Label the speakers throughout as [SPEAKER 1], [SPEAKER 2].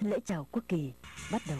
[SPEAKER 1] Lễ chào quốc kỳ bắt đầu.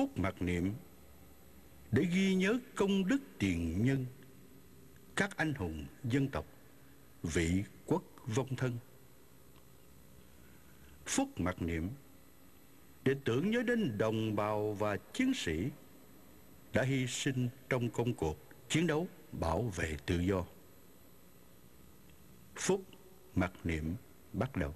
[SPEAKER 2] Phút mặc niệm để ghi nhớ công đức tiền nhân, các anh hùng dân tộc, vị quốc vong thân. Phút mặc niệm để tưởng nhớ đến đồng bào và chiến sĩ đã hy sinh trong công cuộc chiến đấu bảo vệ tự do. Phút mặc niệm bắt đầu.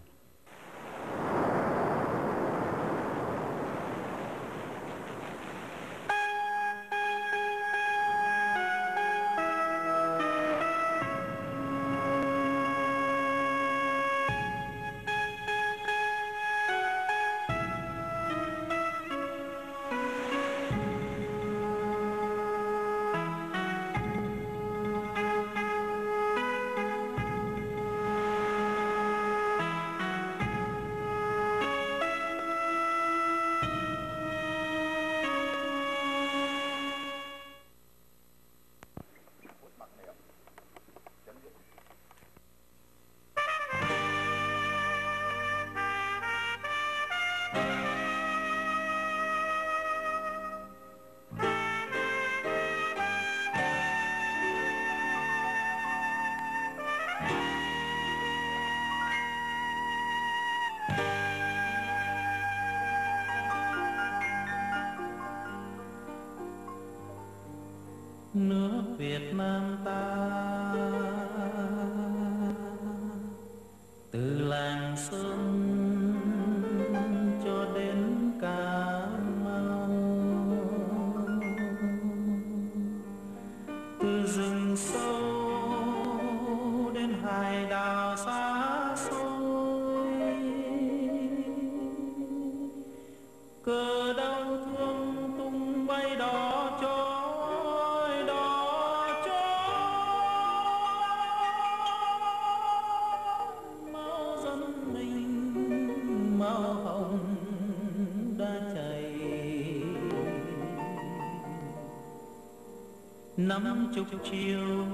[SPEAKER 3] Chục chiều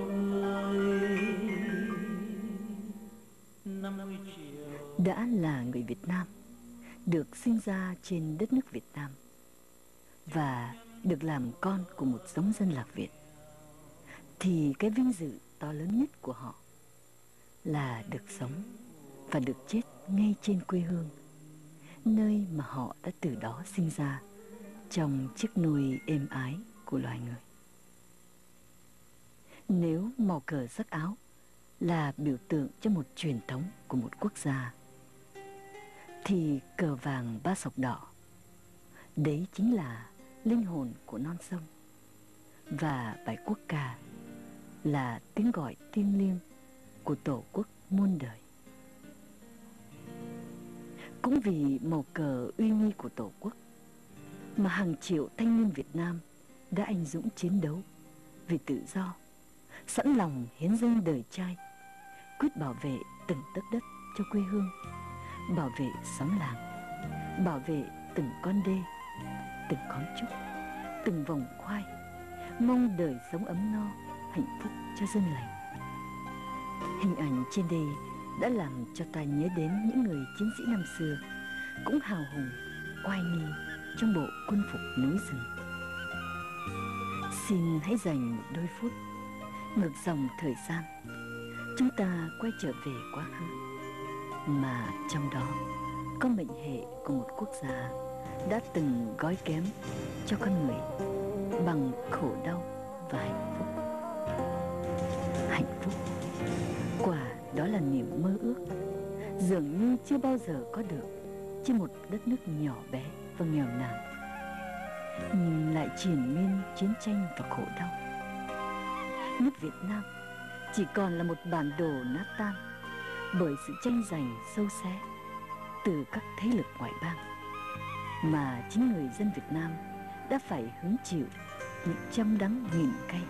[SPEAKER 1] Đã là người Việt Nam, được sinh ra trên đất nước Việt Nam và được làm con của một giống dân lạc Việt thì cái vinh dự to lớn nhất của họ là được sống và được chết ngay trên quê hương nơi mà họ đã từ đó sinh ra trong chiếc nôi êm ái của loài người nếu màu cờ sắc áo là biểu tượng cho một truyền thống của một quốc gia thì cờ vàng ba sọc đỏ đấy chính là linh hồn của non sông. Và bài quốc ca là tiếng gọi thiêng liêng của tổ quốc muôn đời. Cũng vì màu cờ uy nghi của tổ quốc mà hàng triệu thanh niên Việt Nam đã anh dũng chiến đấu vì tự do, sẵn lòng hiến dâng đời trai, quyết bảo vệ từng tấc đất cho quê hương, bảo vệ xóm làng, bảo vệ từng con đê, từng con trúc, từng vòng khoai, mong đời sống ấm no, hạnh phúc cho dân lành. Hình ảnh trên đây đã làm cho ta nhớ đến những người chiến sĩ năm xưa cũng hào hùng oai nghi trong bộ quân phục núi rừng xin hãy dành một đôi phút ngược dòng thời gian, chúng ta quay trở về quá khứ. Mà trong đó, có mệnh hệ của một quốc gia đã từng gói kém cho con người bằng khổ đau và hạnh phúc. Hạnh phúc, quả đó là niềm mơ ước, dường như chưa bao giờ có được trên một đất nước nhỏ bé và nghèo nàn, nhưng lại triền miên chiến tranh và khổ đau nước việt nam chỉ còn là một bản đồ nát tan bởi sự tranh giành sâu xé từ các thế lực ngoại bang mà chính người dân Việt Nam đã phải hứng chịu những trăm đắng nghìn cay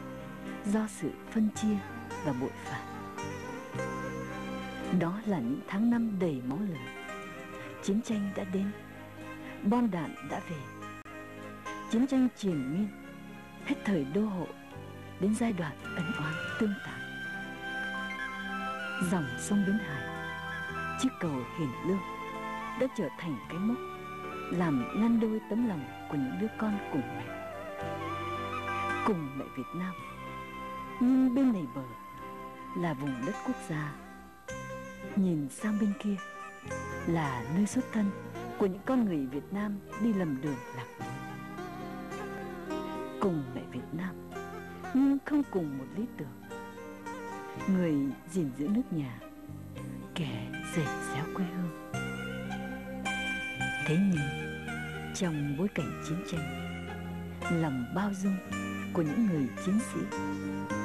[SPEAKER 1] do sự phân chia và bội phạt. Đó là những tháng năm đầy máu lửa. Chiến tranh đã đến, bom đạn đã về. Chiến tranh triền miên, hết thời đô hộ đến giai đoạn ẩn oán tương tàn. Dòng sông Bến Hải, chiếc cầu hiền lương đã trở thành cái mốc làm ngăn đôi tấm lòng của những đứa con cùng mẹ. Cùng mẹ Việt Nam nhưng bên này bờ là vùng đất quốc gia. Nhìn sang bên kia là nơi xuất thân của những con người Việt Nam đi lầm đường lạc lối. Cùng mẹ Việt Nam nhưng không cùng một lý tưởng. Người gìn giữ nước nhà, kẻ dệt xéo quê hương. Thế nhưng, trong bối cảnh chiến tranh, lòng bao dung của những người chiến sĩ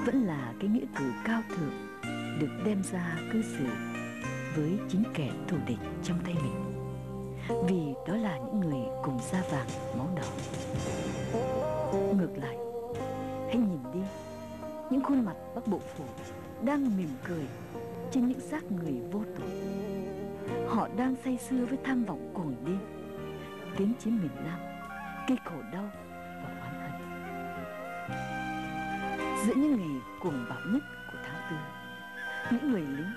[SPEAKER 1] vẫn là cái nghĩa cử cao thượng được đem ra cư xử với chính kẻ thù địch trong tay mình. Vì đó là những người cùng da vàng máu đỏ. Ngược lại hãy nhìn đi. Những khuôn mặt bắc bộ phủ đang mỉm cười trên những xác người vô tội. Họ đang say sưa với tham vọng cuồng điên tiến chiến miền nam cây khổ đau và oán hận. Giữa những ngày cuồng bạo nhất của tháng tư, những người lính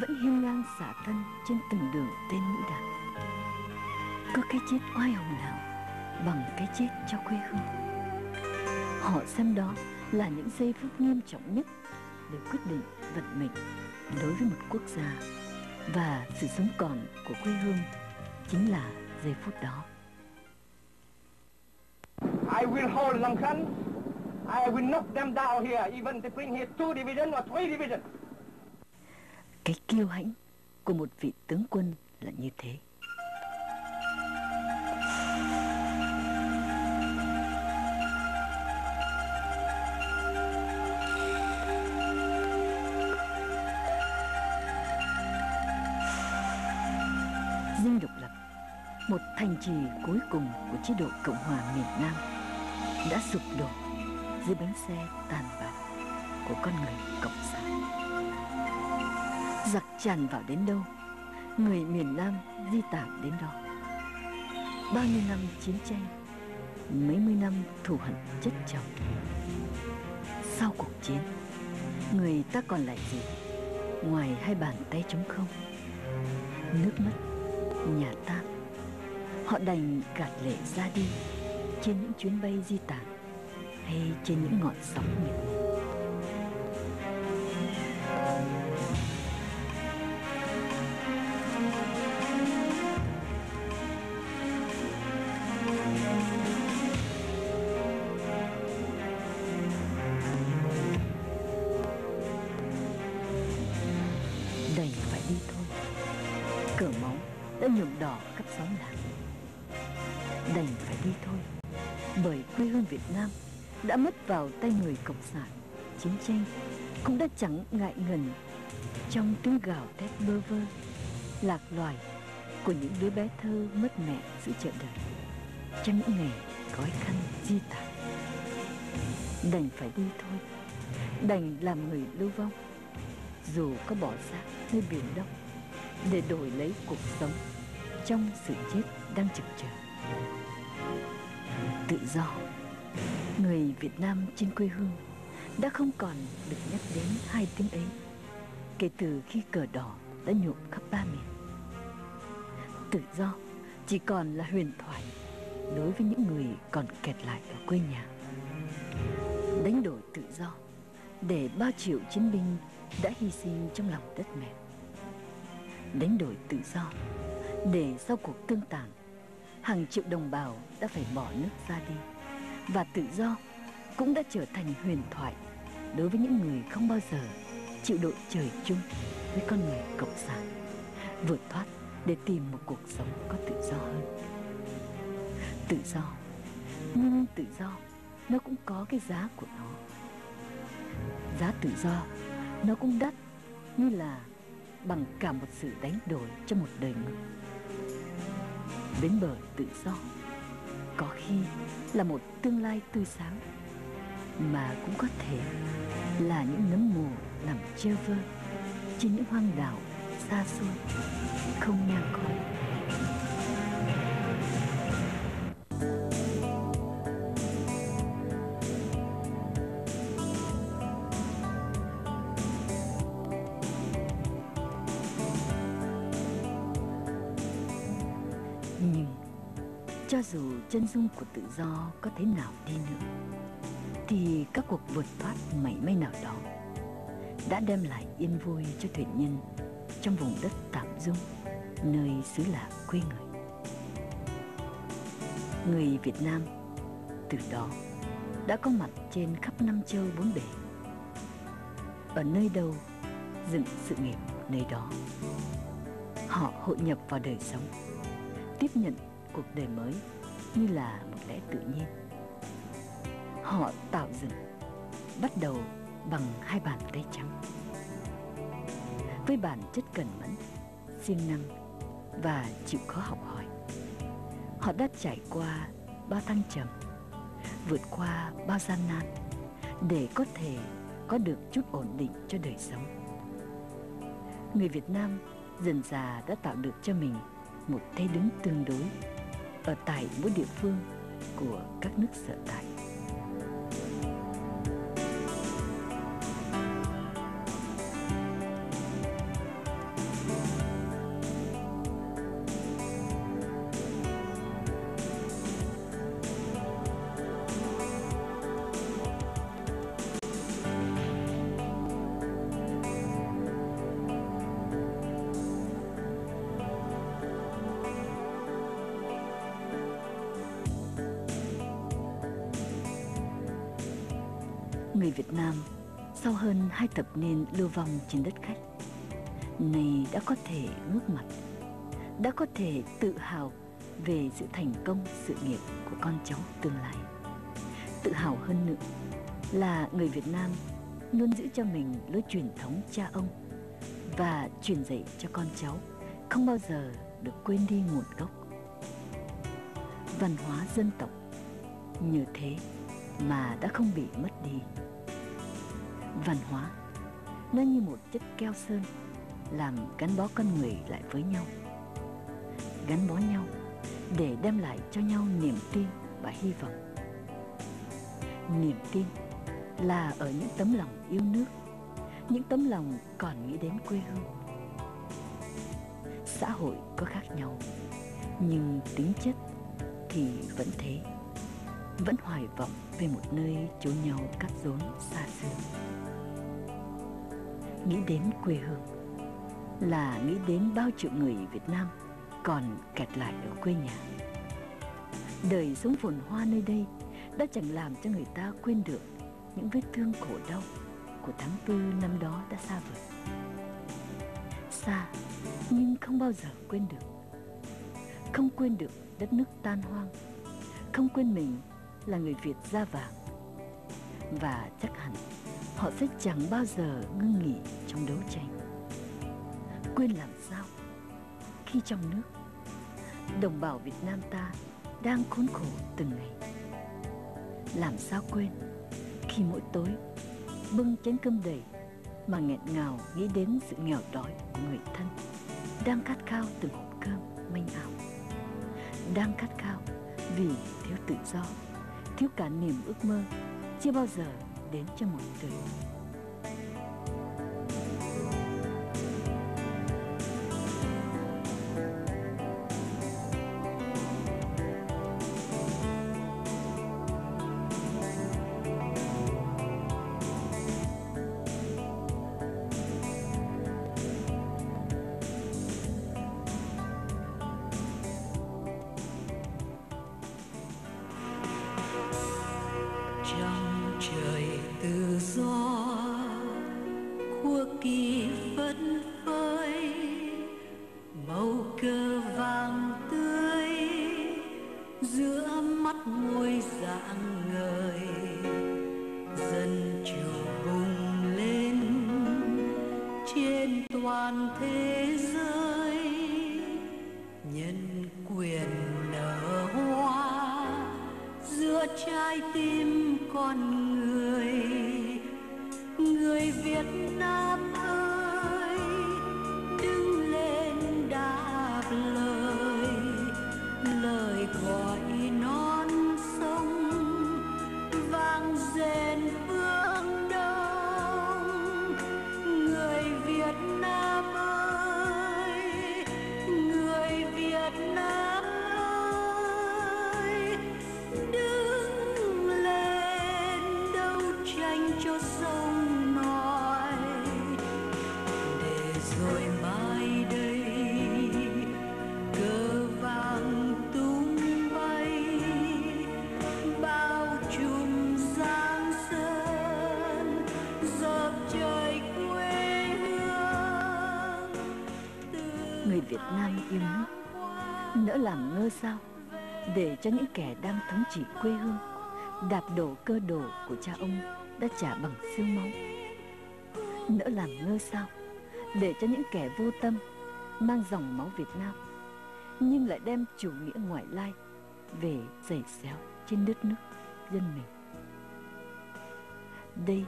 [SPEAKER 1] vẫn hiên ngang xả thân trên từng đường tên mũi đạn có cái chết oai hùng nào bằng cái chết cho quê hương họ xem đó là những giây phút nghiêm trọng nhất để quyết định vận mệnh đối với một quốc gia và sự sống còn của quê hương chính là giây phút đó
[SPEAKER 4] I will hold Long Khan. I will knock them down here, even to bring here two division or three division.
[SPEAKER 1] cái kiêu hãnh của một vị tướng quân là như thế trì cuối cùng của chế độ cộng hòa miền nam đã sụp đổ dưới bánh xe tàn bạo của con người cộng sản. Giặc tràn vào đến đâu, người miền nam di tản đến đó. Bao nhiêu năm chiến tranh, mấy mươi năm thù hận chất chồng. Sau cuộc chiến, người ta còn lại gì? Ngoài hai bàn tay trống không, nước mất nhà tan họ đành gạt lệ ra đi trên những chuyến bay di tản hay trên những ngọn sóng miệt mài. Chiến tranh cũng đã chẳng ngại ngần trong tiếng gào thét bơ vơ, lạc loài của những đứa bé thơ mất mẹ giữa chợ đời. Trong những ngày gói khăn di tản, đành phải đi thôi, đành làm người lưu vong. Dù có bỏ xác nơi biển đông để đổi lấy cuộc sống trong sự chết đang chực chờ tự do, người Việt Nam trên quê hương đã không còn được nhắc đến hai tiếng ấy, kể từ khi cờ đỏ đã nhuộm khắp ba miền. Tự do chỉ còn là huyền thoại đối với những người còn kẹt lại ở quê nhà. Đánh đổi tự do để ba triệu chiến binh đã hy sinh trong lòng đất mẹ. Đánh đổi tự do để sau cuộc tương tàn, hàng triệu đồng bào đã phải bỏ nước ra đi. Và tự do cũng đã trở thành huyền thoại đối với những người không bao giờ chịu đội trời chung với con người cộng sản, vượt thoát để tìm một cuộc sống có tự do hơn. Tự do. Nhưng tự do, nó cũng có cái giá của nó. Giá tự do, nó cũng đắt như là bằng cả một sự đánh đổi cho một đời người. Bến bờ tự do, có khi là một tương lai tươi sáng mà cũng có thể là những nấm mồ nằm chơ vơ trên những hoang đảo xa xôi không nhà khói nhưng cho dù chân dung của tự do có thế nào đi nữa thì các cuộc vượt thoát mảy may nào đó đã đem lại yên vui cho thuyền nhân trong vùng đất tạm dung, nơi xứ lạ quê người. Người việt nam từ đó đã có mặt trên khắp năm châu bốn bể. Ở nơi đâu dựng sự nghiệp nơi đó, họ hội nhập vào đời sống, tiếp nhận cuộc đời mới như là một lẽ tự nhiên họ tạo dựng, bắt đầu bằng hai bàn tay trắng. Với bản chất cẩn mẫn, siêng năng và chịu khó học hỏi, họ đã trải qua bao thăng trầm, vượt qua bao gian nan để có thể có được chút ổn định cho đời sống. Người việt nam dần già đã tạo được cho mình một thế đứng tương đối ở tại mỗi địa phương của các nước sở tại. Thập niên lưu vong trên đất khách. Nay đã có thể ngước mặt, đã có thể tự hào về sự thành công, sự nghiệp của con cháu tương lai. Tự hào hơn nữa là người Việt Nam luôn giữ cho mình lối truyền thống cha ông và truyền dạy cho con cháu không bao giờ được quên đi nguồn gốc. Văn hóa dân tộc như thế mà đã không bị mất đi. Văn hóa nó như một chất keo sơn, làm gắn bó con người lại với nhau. Gắn bó nhau để đem lại cho nhau niềm tin và hy vọng. Niềm tin là ở những tấm lòng yêu nước, những tấm lòng còn nghĩ đến quê hương. Xã hội có khác nhau, nhưng tính chất thì vẫn thế. Vẫn hoài vọng về một nơi chốn nhau cắt rốn xa xưa nghĩ đến quê hương là nghĩ đến bao triệu người Việt Nam còn kẹt lại ở quê nhà. Đời sống phồn hoa nơi đây đã chẳng làm cho người ta quên được những vết thương khổ đau của tháng tư năm đó đã xa vời. Xa nhưng không bao giờ quên được. Không quên được đất nước tan hoang, không quên mình là người Việt da vàng. Và chắc hẳn họ sẽ chẳng bao giờ ngưng nghỉ trong đấu tranh. Quên làm sao? Khi trong nước, đồng bào việt nam ta đang khốn khổ từng ngày. Làm sao quên khi mỗi tối bưng chén cơm đầy mà nghẹn ngào nghĩ đến sự nghèo đói của người thân đang khát khao từng hộp cơm manh áo? Đang khát khao vì thiếu tự do, thiếu cả niềm ước mơ, chưa bao giờ đến cho mọi người.
[SPEAKER 5] Cho
[SPEAKER 1] những kẻ đang thống trị quê hương Đạp đổ cơ đồ của cha ông Đã trả bằng xương máu. Nỡ làm ngơ sao Để cho những kẻ vô tâm Mang dòng máu Việt Nam Nhưng lại đem chủ nghĩa ngoại lai Về giày xéo trên đất nước dân mình. Đây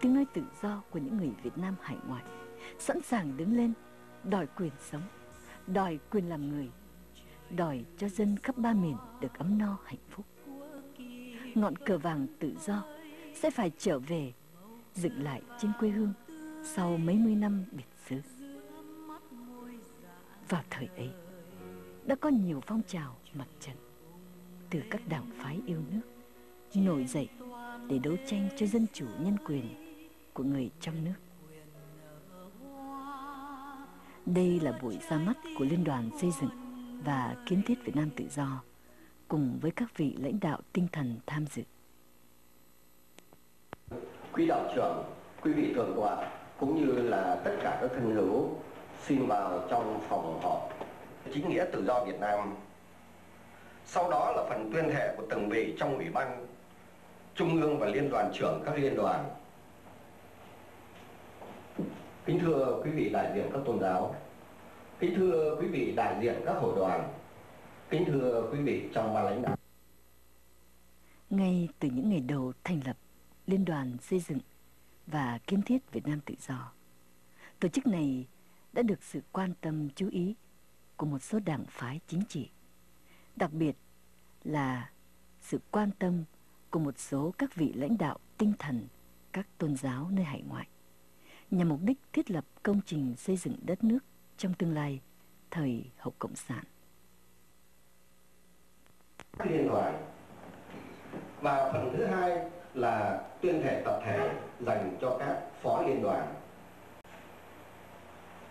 [SPEAKER 1] tiếng nói tự do của những người Việt Nam hải ngoại Sẵn sàng đứng lên đòi quyền sống, đòi quyền làm người, đòi cho dân khắp ba miền được ấm no hạnh phúc. Ngọn cờ vàng tự do sẽ phải trở về, dựng lại trên quê hương sau mấy mươi năm biệt xứ. Vào thời ấy, đã có nhiều phong trào mặt trận từ các đảng phái yêu nước nổi dậy để đấu tranh cho dân chủ nhân quyền của người trong nước. Đây là buổi ra mắt của Liên đoàn Xây dựng và Kiến thiết Việt Nam Tự Do cùng với các vị lãnh đạo tinh thần tham dự.
[SPEAKER 6] quý đạo trưởng, quý vị thượng tọa cũng như là tất cả các thân hữu xin vào trong phòng họp chính nghĩa tự do Việt Nam. Sau đó là phần tuyên thệ của từng vị trong ủy ban trung ương và liên đoàn trưởng các liên đoàn. Kính thưa quý vị đại diện các tôn giáo, kính thưa quý vị đại diện các hội đoàn, kính thưa quý vị trong ban lãnh đạo.
[SPEAKER 1] Ngay từ những ngày đầu thành lập Liên đoàn Xây dựng và Kiến thiết Việt Nam Tự Do, tổ chức này đã được sự quan tâm chú ý của một số đảng phái chính trị, đặc biệt là sự quan tâm của một số các vị lãnh đạo tinh thần các tôn giáo nơi hải ngoại nhằm mục đích thiết lập công trình xây dựng đất nước trong tương lai, thời hậu cộng sản.
[SPEAKER 6] liên đoàn và phần thứ hai là tuyên thệ tập thể dành cho các phó liên đoàn.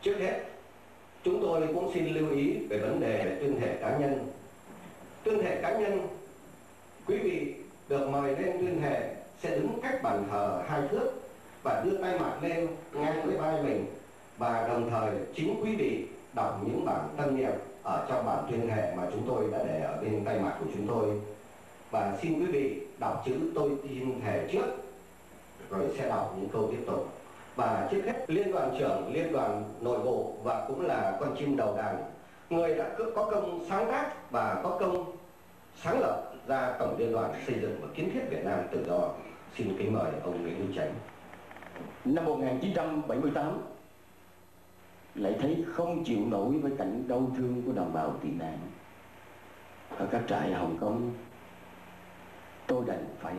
[SPEAKER 6] Trước hết, chúng tôi cũng xin lưu ý về vấn đề tuyên thệ cá nhân. Tuyên thệ cá nhân, quý vị được mời lên tuyên thệ sẽ đứng cách bàn thờ hai thước và đưa tay mặt lên ngang với vai mình và đồng thời chính quý vị đọc những bản tâm niệm ở trong bản tuyên thệ mà chúng tôi đã để ở bên tay mặt của chúng tôi. Và xin quý vị đọc chữ tôi tin thể trước, rồi sẽ đọc những câu tiếp tục. Và trước hết, liên đoàn trưởng liên đoàn nội bộ và cũng là con chim đầu đàn. Người đã có công sáng tác và có công sáng lập ra tổng liên đoàn xây dựng và kiến thiết Việt Nam tự do. Xin kính mời ông Nguyễn Hữu Chánh.
[SPEAKER 7] Năm 1978 lại thấy không chịu nổi với cảnh đau thương của đồng bào tị nạn. Ở các trại Hồng Kông, tôi đành phải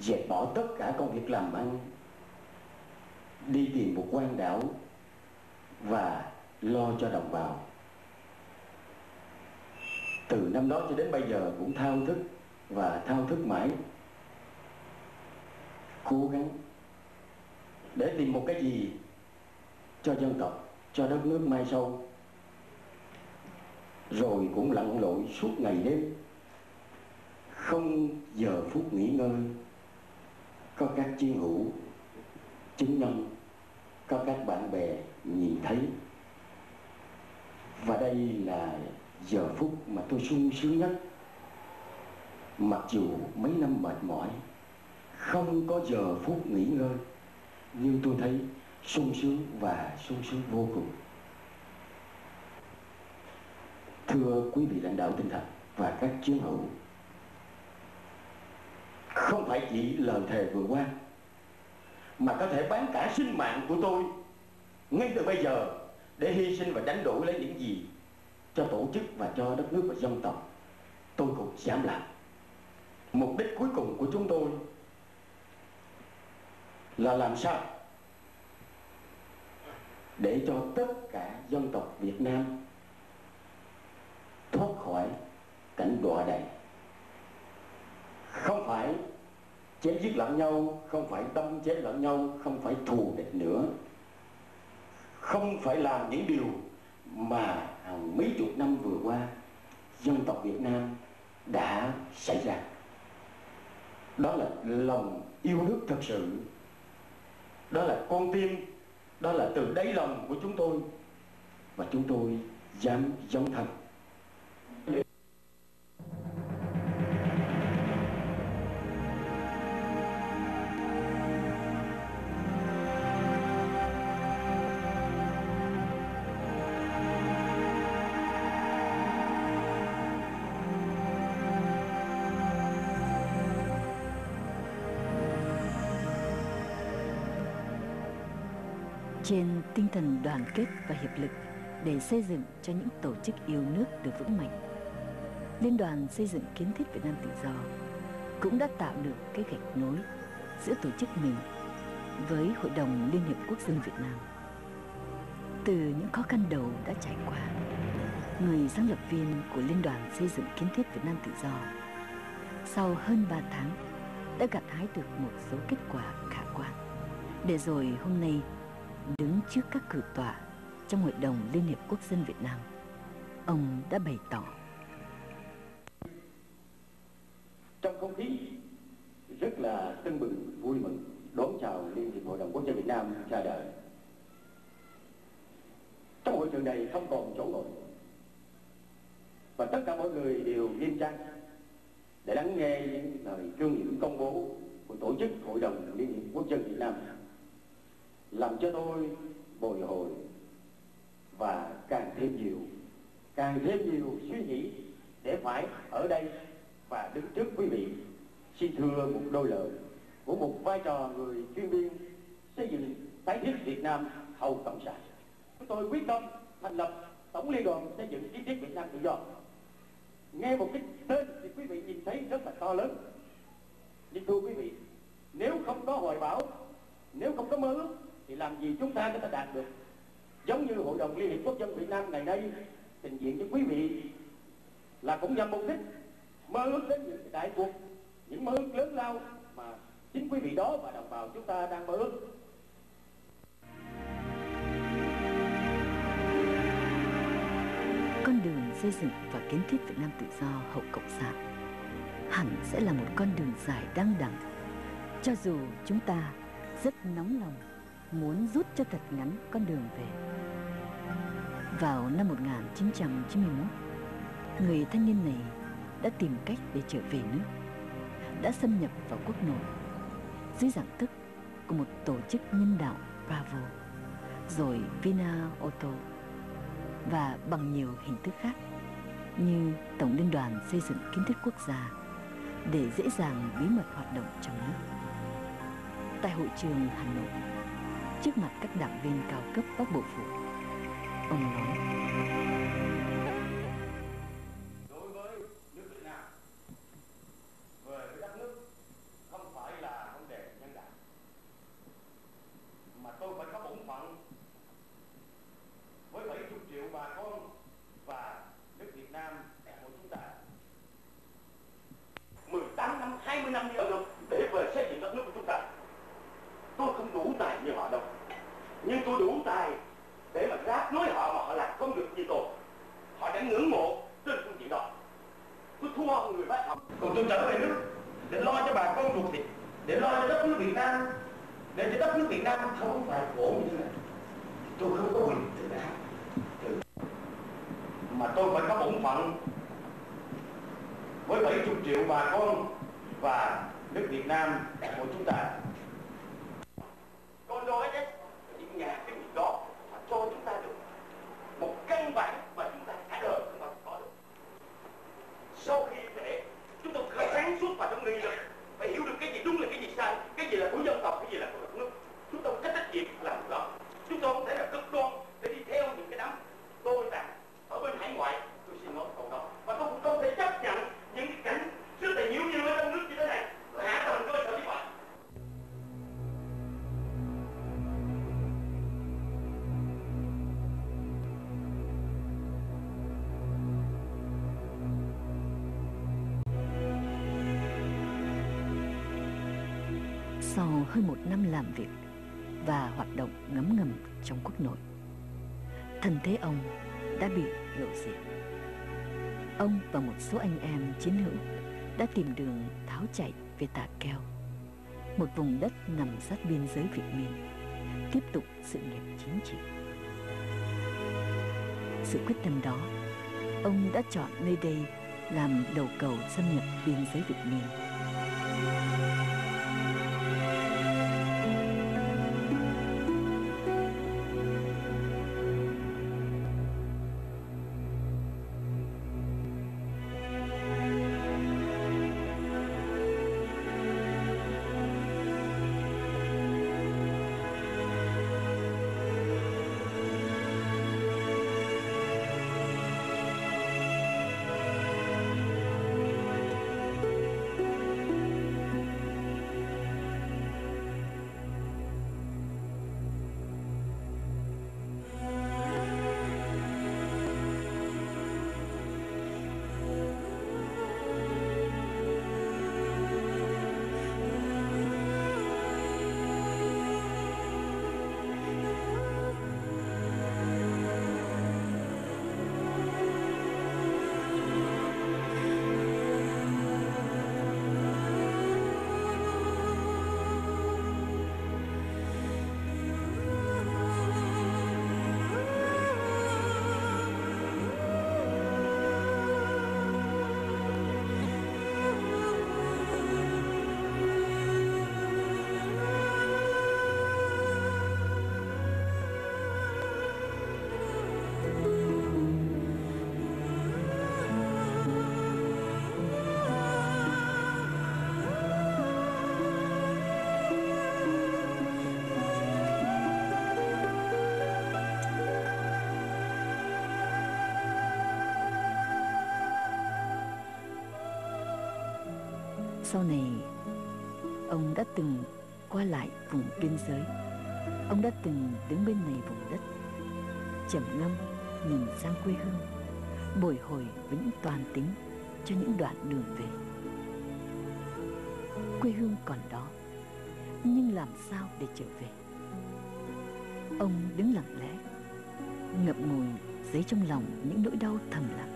[SPEAKER 7] dẹp bỏ tất cả công việc làm ăn, đi tìm một quan đảo và lo cho đồng bào. Từ năm đó cho đến bây giờ cũng thao thức và thao thức mãi, cố gắng để tìm một cái gì cho dân tộc, cho đất nước mai sau. Rồi cũng lặn lội suốt ngày đêm. Không giờ phút nghỉ ngơi. Có các chiến hữu, chứng nhân có các bạn bè nhìn thấy. Và đây là giờ phút mà tôi sung sướng nhất. Mặc dù mấy năm mệt mỏi, không có giờ phút nghỉ ngơi, nhưng tôi thấy sung sướng và sung sướng vô cùng. Thưa quý vị lãnh đạo tinh thần và các chiến hữu, không phải chỉ lời thề vừa qua mà có thể bán cả sinh mạng của tôi ngay từ bây giờ để hy sinh và đánh đổi lấy những gì cho tổ chức và cho đất nước và dân tộc tôi cũng dám làm. Mục đích cuối cùng của chúng tôi là làm sao để cho tất cả dân tộc Việt Nam thoát khỏi cảnh đọa đầy không phải chém giết lẫn nhau, không phải đâm chém lẫn nhau, không phải thù địch nữa. Không phải làm những điều mà hàng mấy chục năm vừa qua dân tộc Việt Nam đã xảy ra. Đó là lòng yêu nước thật sự. Đó là con tim đó là từ đáy lòng của chúng tôi và chúng tôi dám dấn thân
[SPEAKER 1] trên tinh thần đoàn kết và hiệp lực để xây dựng cho những tổ chức yêu nước được vững mạnh. Liên đoàn xây dựng kiến thiết Việt Nam tự do cũng đã tạo được cái gạch nối giữa tổ chức mình với Hội đồng Liên hiệp Quốc dân Việt Nam. Từ những khó khăn đầu đã trải qua, người sáng lập viên của Liên đoàn xây dựng kiến thiết Việt Nam tự do sau hơn 3 tháng đã gặt hái được một số kết quả khả quan. Để rồi hôm nay đứng trước các cử tòa trong Hội đồng Liên hiệp Quốc dân Việt Nam, ông đã bày tỏ.
[SPEAKER 7] Trong không khí rất là tưng bừng, vui mừng đón chào Liên hiệp Hội đồng Quốc dân Việt Nam ra đời. Trong hội trường này không còn chỗ ngồi và tất cả mọi người đều nghiêm trang để lắng nghe những lời trương những công bố của tổ chức Hội đồng Liên hiệp Quốc dân Việt Nam làm cho tôi bồi hồi và càng thêm nhiều, càng thêm nhiều suy nghĩ để phải ở đây và đứng trước quý vị. Xin thưa một đôi lời của một vai trò người chuyên viên xây dựng tái thiết Việt Nam hậu cộng sản. Chúng tôi quyết tâm thành lập tổng liên đoàn xây dựng kiến thiết Việt Nam tự do. Nghe một cái tên thì quý vị nhìn thấy rất là to lớn. Nhưng thưa quý vị, nếu không có hoài bão nếu không có mơ ước thì làm gì chúng ta có thể đạt được? Giống như hội đồng liên hiệp quốc dân việt nam ngày nay trình diện cho quý vị là cũng nhằm mục đích mơ ước đến những đại cuộc, những mơ ước lớn lao mà chính quý vị đó và đồng bào chúng ta đang mơ ước.
[SPEAKER 1] Con đường xây dựng và kiến thiết Việt Nam tự do hậu cộng sản hẳn sẽ là một con đường dài đăng đẳng. Cho dù chúng ta rất nóng lòng muốn rút cho thật ngắn con đường về. Vào năm 1991, người thanh niên này đã tìm cách để trở về nước, đã xâm nhập vào quốc nội dưới dạng thức của một tổ chức nhân đạo Bravo, rồi Vina Auto và bằng nhiều hình thức khác như Tổng Liên đoàn Xây dựng Kiến thiết Quốc gia để dễ dàng bí mật hoạt động trong nước. Tại hội trường Hà Nội, trước mặt các đảng viên cao cấp Bắc Bộ Phủ, ông nói
[SPEAKER 8] đối với nước Việt Nam về với đất nước không phải là vấn đề nhân đạo mà tôi phải có bổn phận với 70 triệu bà con và nước Việt Nam của chúng ta
[SPEAKER 7] 18 năm, 20 năm đi được để về xây dựng đất nước của chúng ta. Tôi không đủ tài như họ đâu. Nhưng tôi đủ tài để mà ráp nói họ mà họ làm không được như tôi. Họ đã ngưỡng mộ trên phương diện đó. Tôi thua người bác học. Còn tôi trở về nước để lo cho bà con ruột thịt, để lo cho đất nước Việt Nam, để cho đất nước Việt Nam không phải khổ như thế này. Tôi không có quyền tự đắc.
[SPEAKER 8] mà tôi phải có bổn phận với 70 triệu bà con và nước Việt Nam của chúng ta
[SPEAKER 7] Con nói
[SPEAKER 1] việc và hoạt động ngấm ngầm trong quốc nội, Thần thế ông đã bị lộ diện. Ông và một số anh em chiến hữu đã tìm đường tháo chạy về Tà Keo, một vùng đất nằm sát biên giới Việt Miên, tiếp tục sự nghiệp chính trị. Sự quyết tâm đó, ông đã chọn nơi đây làm đầu cầu xâm nhập biên giới Việt Miên Sau này, ông đã từng qua lại vùng biên giới. Ông đã từng đứng bên này vùng đất, trầm ngâm nhìn sang quê hương, bồi hồi với những toàn tính cho những đoạn đường về. Quê hương còn đó, nhưng làm sao để trở về? Ông đứng lặng lẽ, ngậm ngùi giấy trong lòng những nỗi đau thầm lặng,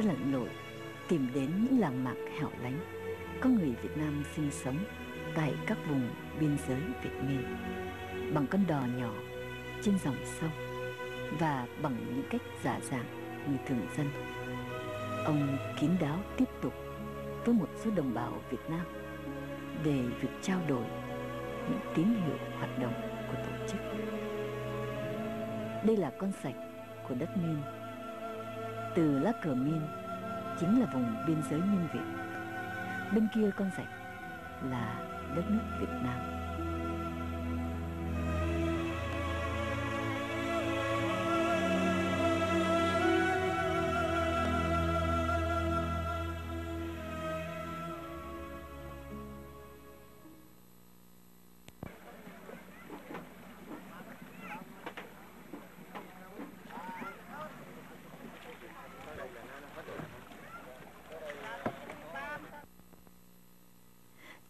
[SPEAKER 1] đã lặn lội, tìm đến những làng mạc hẻo lánh có người Việt Nam sinh sống tại các vùng biên giới Việt Minh, bằng con đò nhỏ trên dòng sông và bằng những cách giả dạng người thường dân. Ông kín đáo tiếp tục với một số đồng bào Việt Nam về việc trao đổi những tín hiệu hoạt động của tổ chức. Đây là con sạch của đất Minh từ lá cờ Min, chính là vùng biên giới Minh Việt. Bên kia con rạch là đất nước Việt Nam.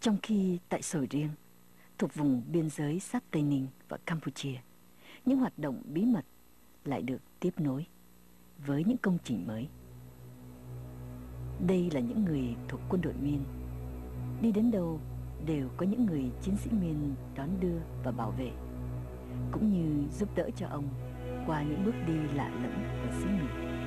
[SPEAKER 1] Trong khi tại Sồi Riêng, thuộc vùng biên giới sát Tây Ninh và Campuchia, những hoạt động bí mật lại được tiếp nối với những công trình mới. Đây là những người thuộc quân đội Miên. Đi đến đâu đều có những người chiến sĩ Miên đón đưa và bảo vệ, cũng như giúp đỡ cho ông qua những bước đi lạ lẫm của xứ người.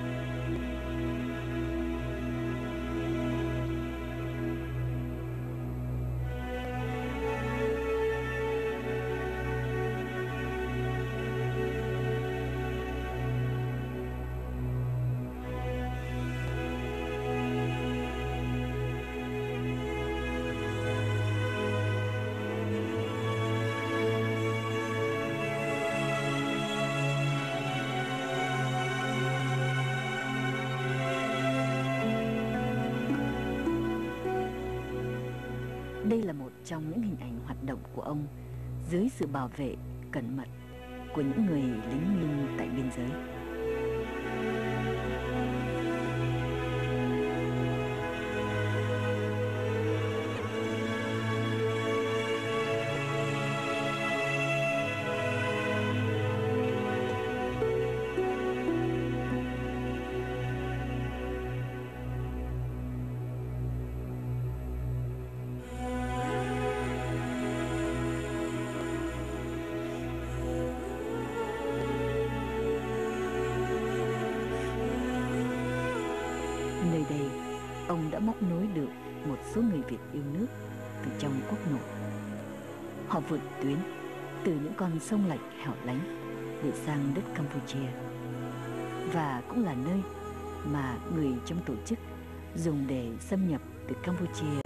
[SPEAKER 1] Trong những hình ảnh hoạt động của ông dưới sự bảo vệ cẩn mật của những người lính Minh tại biên giới. Đã móc nối được một số người Việt yêu nước từ trong quốc nội. Họ vượt tuyến từ những con sông lạch hẻo lánh để sang đất Campuchia. Và cũng là nơi mà người trong tổ chức dùng để xâm nhập từ Campuchia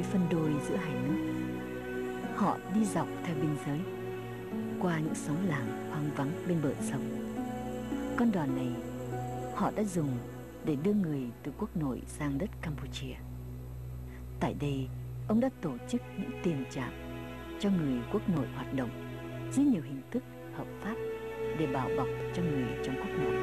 [SPEAKER 1] nơi phân đôi giữa hai nước. Họ đi dọc theo biên giới, qua những xóm làng hoang vắng bên bờ sông. Con đò này họ đã dùng để đưa người từ quốc nội sang đất Campuchia. Tại đây, ông đã tổ chức những tiền trạm cho người quốc nội hoạt động dưới nhiều hình thức hợp pháp để bảo bọc cho người trong quốc nội.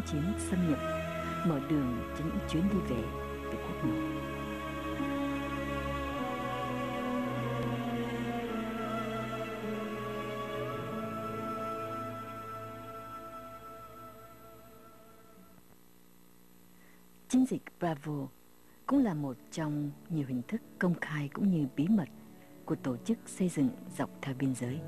[SPEAKER 1] Kháng chiến xâm nhập, mở đường cho những chuyến đi về từ quốc nội. Chiến dịch Bravo cũng là một trong nhiều hình thức công khai cũng như bí mật của tổ chức xây dựng dọc theo biên giới.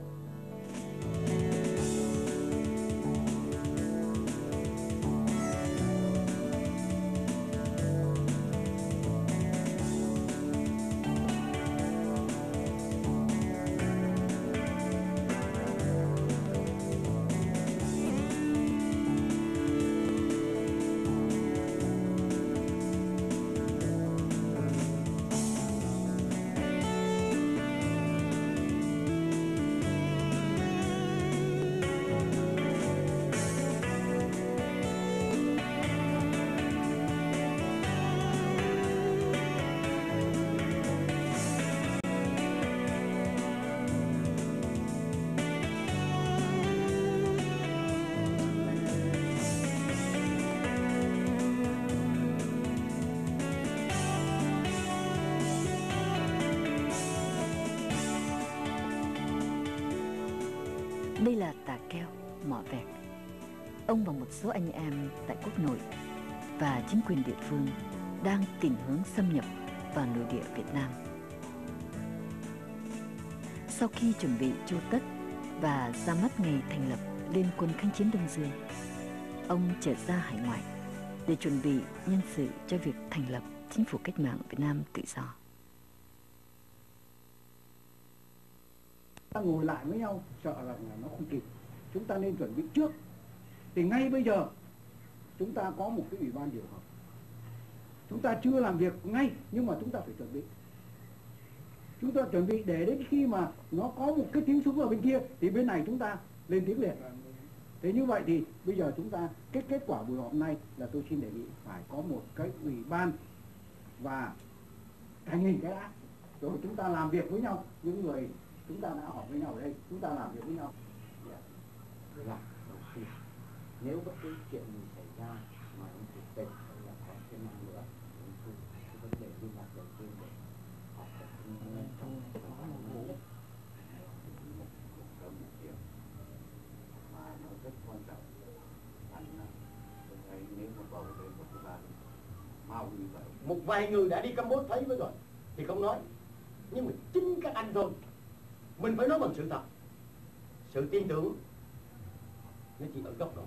[SPEAKER 1] Chính quyền địa phương đang tìm hướng xâm nhập vào nội địa Việt Nam. Sau khi chuẩn bị chu tất và ra mắt ngày thành lập liên quân kháng chiến Đông Dương, ông trở ra hải ngoại để chuẩn bị nhân sự cho việc thành lập chính phủ cách mạng Việt Nam tự do.
[SPEAKER 9] ta ngồi lại với nhau sợ là nó không kịp chúng ta nên chuẩn bị trước thì ngay bây giờ chúng ta có một cái ủy ban điều hợp chúng ta chưa làm việc ngay nhưng mà chúng ta phải chuẩn bị chúng ta chuẩn bị để đến khi mà nó có một cái tiếng súng ở bên kia thì bên này chúng ta lên tiếng liền thế như vậy thì bây giờ chúng ta kết kết quả buổi họp nay là tôi xin đề nghị phải có một cái ủy ban và thành hình cái đã rồi chúng ta làm việc với nhau những người chúng ta đã họp với nhau ở đây chúng ta làm việc với nhau yeah. nếu bất cứ chuyện gì một
[SPEAKER 10] vài người đã đi Campuchia thấy với rồi. Thì không nói. Nhưng mà chính các anh thôi. Mình phải nói bằng sự thật. Sự tin tưởng nó chỉ ở góc độ.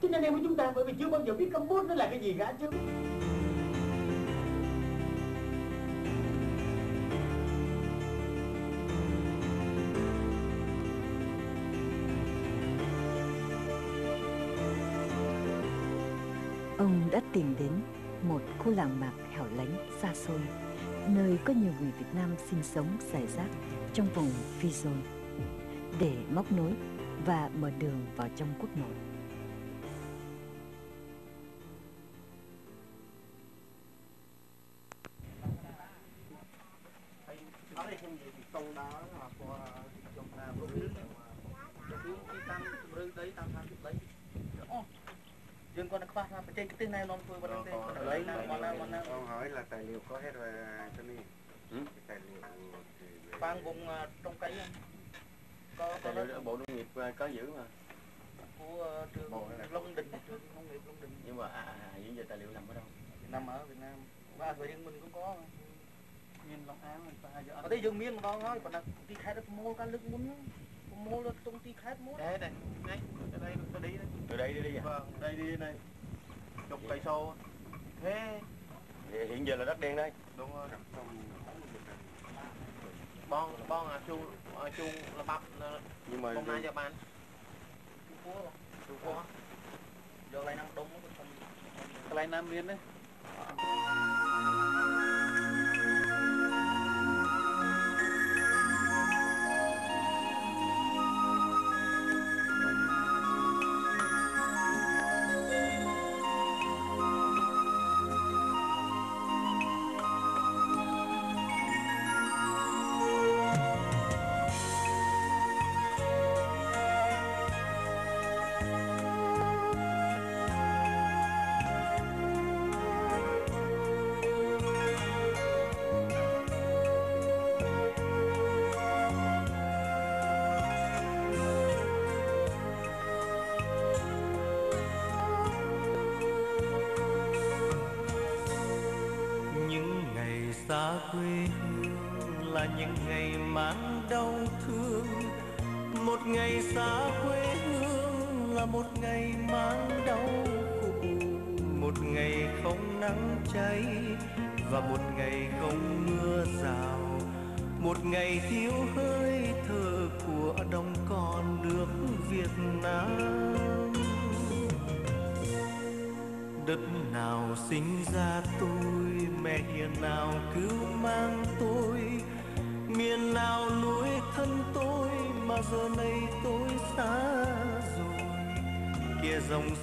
[SPEAKER 10] Chính anh em của chúng ta bởi vì chưa bao giờ biết Campuchia nó là cái gì cả chứ.
[SPEAKER 1] Ông đã tìm đến một khu làng mạc hẻo lánh xa xôi, nơi có nhiều người Việt Nam sinh sống rải rác trong vùng Phi Zone, để móc nối và mở đường vào trong quốc nội.
[SPEAKER 10] យើងគាត់ខ្វះថាបច្ចេកទេសណែនាំធ្វើប៉ុណ្ណឹងទេគាត់ឥឡូវណាមកណាមកណា
[SPEAKER 11] con hỏi là tài liệu có hết rồi cho đi
[SPEAKER 12] Ừ.
[SPEAKER 11] Cái tài liệu thì về-
[SPEAKER 10] បាងវងត្រង់កៃហ្នឹងក៏ក៏
[SPEAKER 12] Tài liệu đó Bộ Nông nghiệp ờ, có giữ mà
[SPEAKER 10] គួរtrường Long Đình trường nông nghiệp Long Đình
[SPEAKER 12] Nhưng mà à, à, hiện giờ tài liệu nằm ở đâu?
[SPEAKER 10] nằm ở Việt Nam và thời riêng mình cũng có
[SPEAKER 3] មានឡងអាវមិនប្រហែលយកអ
[SPEAKER 10] អ
[SPEAKER 3] ត់
[SPEAKER 10] ត់ទេយើងមានម្ដងហើយប៉ុន្តែទីខេត្តប្រមូលការលើកមុនហ្នឹងប្រមូលទៅក្នុងទីខេត្តមួយ
[SPEAKER 11] đây đây đây cái đây nó đi đấy
[SPEAKER 12] Từ đây đi đi à?
[SPEAKER 11] vâng đây đi này chục cây số thế.
[SPEAKER 12] Hiện giờ là đất đen đây
[SPEAKER 11] đúng rồi.
[SPEAKER 10] Bon bon à chu à, chu là bắp
[SPEAKER 12] nhưng mà
[SPEAKER 13] hôm nay giờ bán chu phố chu ờ. phố giờ lại năm đúng cái lấy năm liên đấy. Ờ.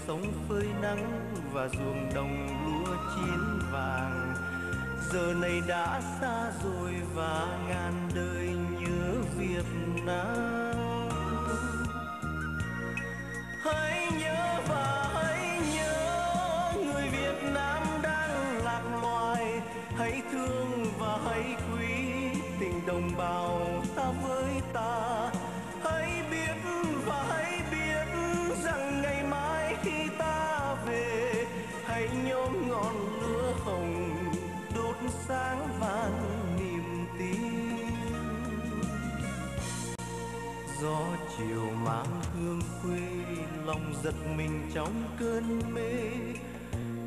[SPEAKER 13] sống phơi nắng và ruộng đồng lúa chín vàng. Giờ này đã xa rồi và ngàn đời nhớ Việt Nam. Hãy nhớ và lòng giật mình trong cơn mê.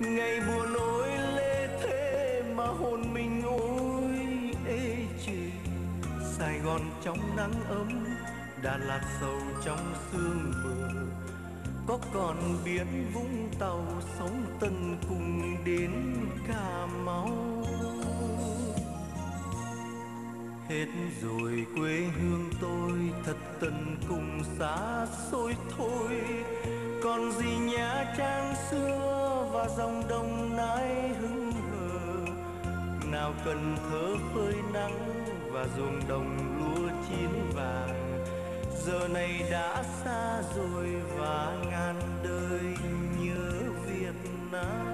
[SPEAKER 13] Ngày buồn ôi lê thế mà hồn mình ôi ê chề sài gòn trong nắng ấm, đà lạt sầu trong sương mờ có còn biển vũng tàu sóng tân cùng đến cà mau? Hết rồi quê hương tôi thật tận cùng xa xôi thôi. Còn gì nhà trang xưa và dòng đồng nai hững hờ, nào cần thơ phơi nắng và ruộng đồng lúa chín vàng. Giờ này đã xa rồi và ngàn đời nhớ Việt Nam.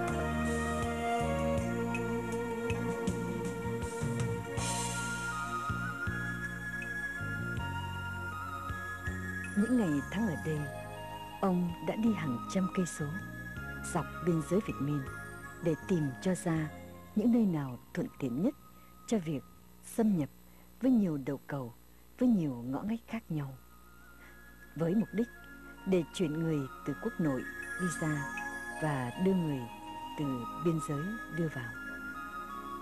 [SPEAKER 1] Đây, ông đã đi hàng trăm cây số dọc biên giới Việt Minh để tìm cho ra những nơi nào thuận tiện nhất cho việc xâm nhập với nhiều đầu cầu, với nhiều ngõ ngách khác nhau. Với mục đích để chuyển người từ quốc nội đi ra và đưa người từ biên giới đưa vào.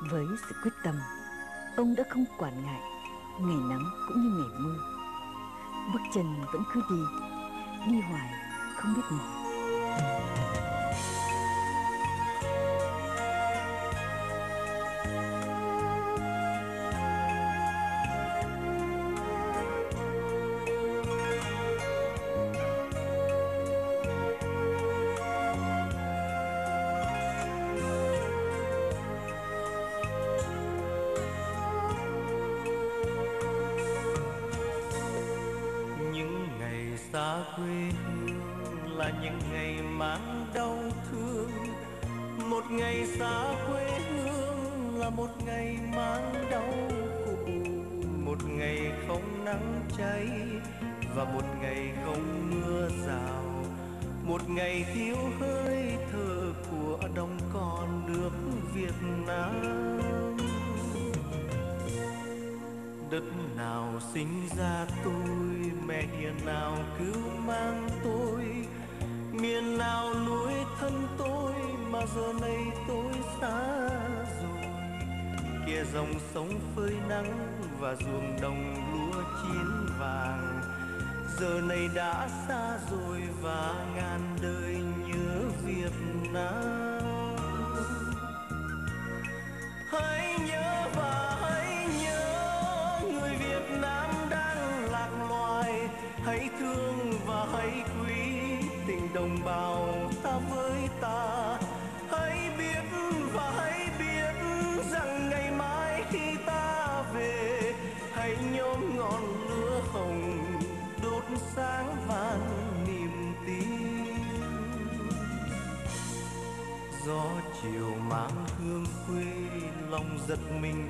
[SPEAKER 1] Với sự quyết tâm, ông đã không quản ngại ngày nắng cũng như ngày mưa. Bước chân vẫn cứ đi, đi hoài không biết mỏi.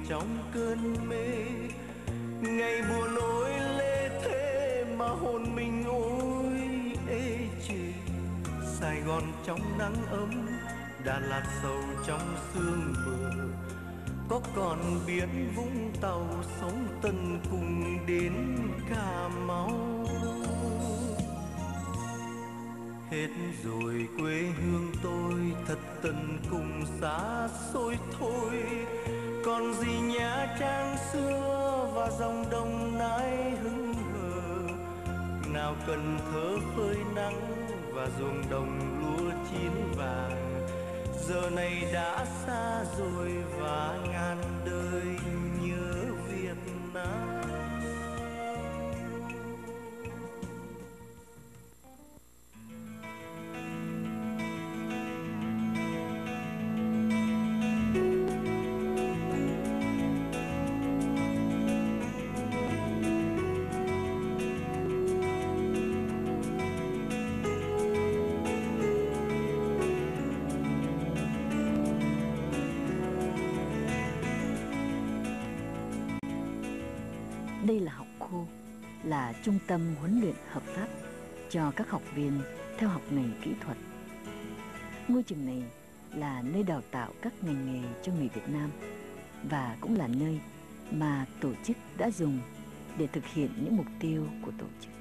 [SPEAKER 13] Trong cơn mê. Ngày buồn nỗi lê thế mà hồn mình ôi ê chề. Sài gòn trong nắng ấm, đà lạt sầu trong sương mờ có còn biển vũng tàu sóng tân cùng đến cà mau? Hết rồi quê hương tôi thật tận cùng xa xôi thôi còn gì nhà trang xưa và dòng đồng nai hững hờ. Nào cần thơ phơi nắng và ruộng đồng lúa chín vàng. Giờ này đã xa rồi và ngàn đời
[SPEAKER 1] trung tâm huấn luyện hợp pháp cho các học viên theo học ngành kỹ thuật. Ngôi trường này là nơi đào tạo các ngành nghề cho người Việt Nam và cũng là nơi mà tổ chức đã dùng để thực hiện những mục tiêu của tổ chức.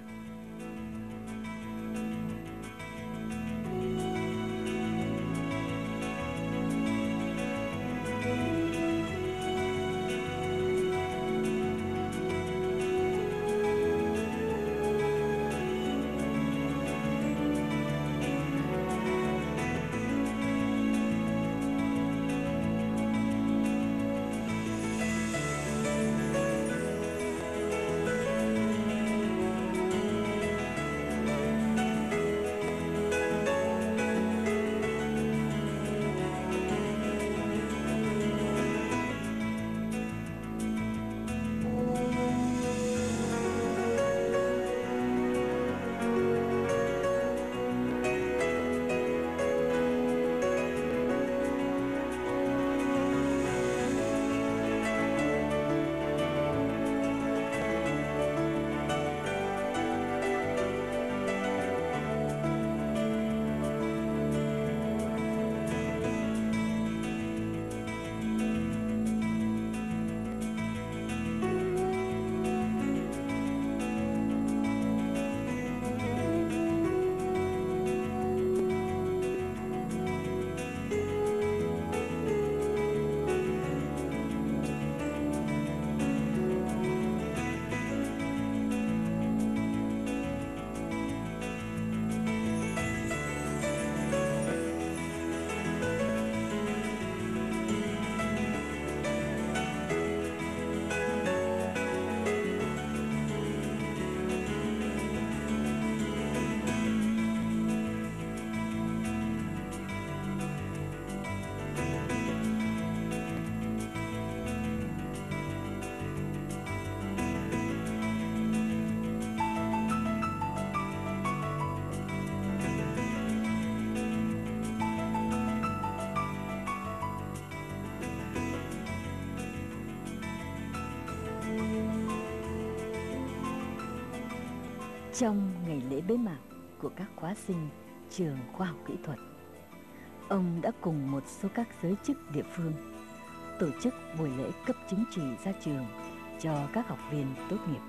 [SPEAKER 1] Ngày lễ bế mạc của các khóa sinh trường khoa học kỹ thuật, ông đã cùng một số các giới chức địa phương tổ chức buổi lễ cấp chứng chỉ ra trường cho các học viên tốt nghiệp.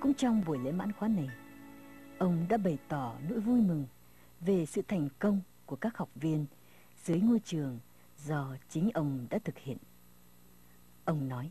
[SPEAKER 1] Cũng trong buổi lễ mãn khóa này, ông đã bày tỏ nỗi vui mừng về sự thành công của các học viên dưới ngôi trường do chính ông đã thực hiện. Ông nói,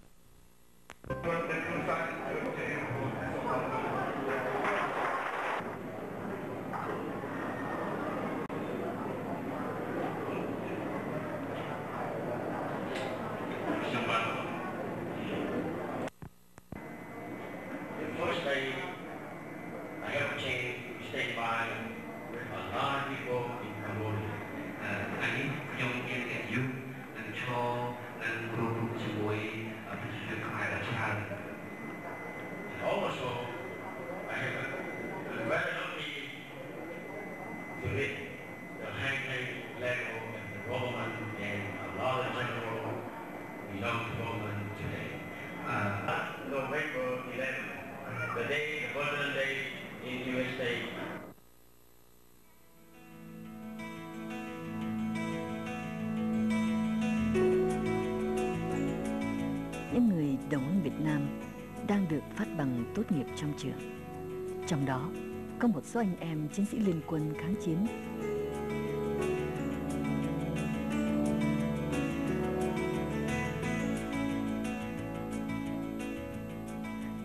[SPEAKER 1] số anh em chiến sĩ liên quân kháng chiến.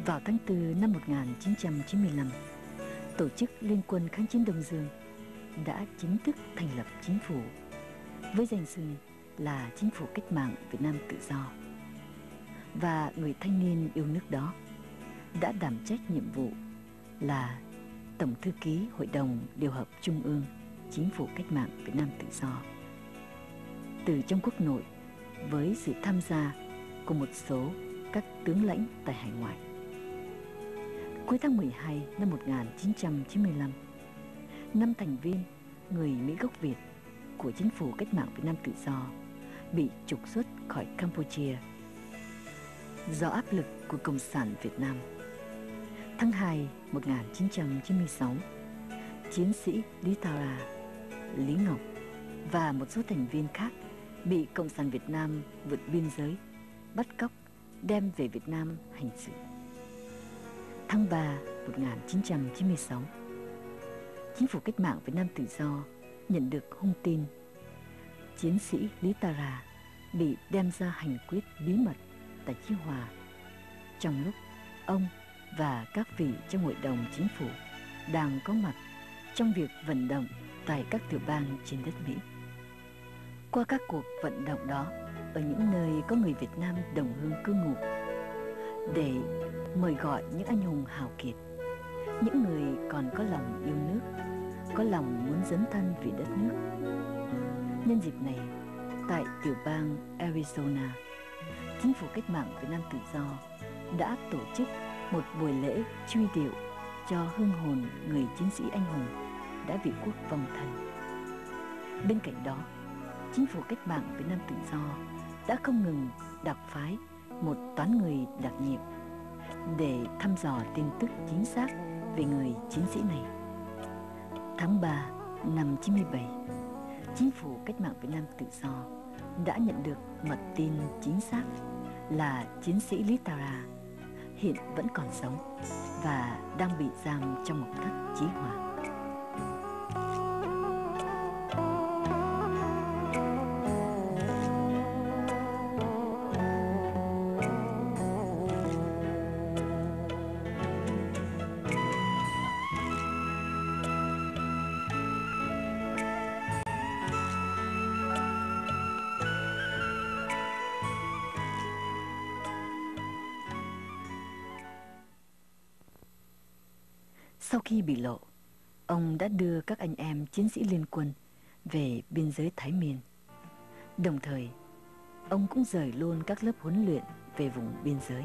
[SPEAKER 1] Vào tháng 4 năm 1995, tổ chức Liên quân kháng chiến Đông Dương đã chính thức thành lập chính phủ với danh xưng là Chính phủ Cách mạng Việt Nam Tự Do và người thanh niên yêu nước đó đã đảm trách nhiệm vụ là Tổng Thư ký Hội đồng Điều hợp Trung ương Chính phủ Cách mạng Việt Nam Tự Do. Từ trong quốc nội với sự tham gia của một số các tướng lãnh tại hải ngoại. Cuối tháng 12 năm 1995, năm thành viên người Mỹ gốc Việt của Chính phủ Cách mạng Việt Nam Tự Do bị trục xuất khỏi Campuchia do áp lực của Cộng sản Việt Nam. Tháng 2 1996, chiến sĩ Lý Tara, Lý Ngọc và một số thành viên khác bị Cộng sản Việt Nam vượt biên giới, bắt cóc, đem về Việt Nam hành xử. Tháng 3 1996, Chính phủ Cách mạng Việt Nam Tự Do nhận được hung tin chiến sĩ Lý Tara bị đem ra hành quyết bí mật tại Chí Hòa trong lúc ông và các vị trong hội đồng chính phủ đang có mặt trong việc vận động tại các tiểu bang trên đất Mỹ. Qua các cuộc vận động đó ở những nơi có người Việt Nam đồng hương cư ngụ để mời gọi những anh hùng hào kiệt, những người còn có lòng yêu nước, có lòng muốn dấn thân vì đất nước. Nhân dịp này, tại tiểu bang Arizona, Chính phủ Cách mạng Việt Nam Tự Do đã tổ chức một buổi lễ truy điệu cho hương hồn người chiến sĩ anh hùng đã vì quốc vong thần. Bên cạnh đó, Chính phủ Cách mạng Việt Nam Tự Do đã không ngừng đặc phái một toán người đặc nhiệm để thăm dò tin tức chính xác về người chiến sĩ này. Tháng 3 năm 97, Chính phủ Cách mạng Việt Nam Tự Do đã nhận được mật tin chính xác là chiến sĩ Litara hiện vẫn còn sống và đang bị giam trong một thất chí hòa. Sau khi bị lộ, ông đã đưa các anh em chiến sĩ liên quân về biên giới Thái Miên. Đồng thời, ông cũng rời luôn các lớp huấn luyện về vùng biên giới.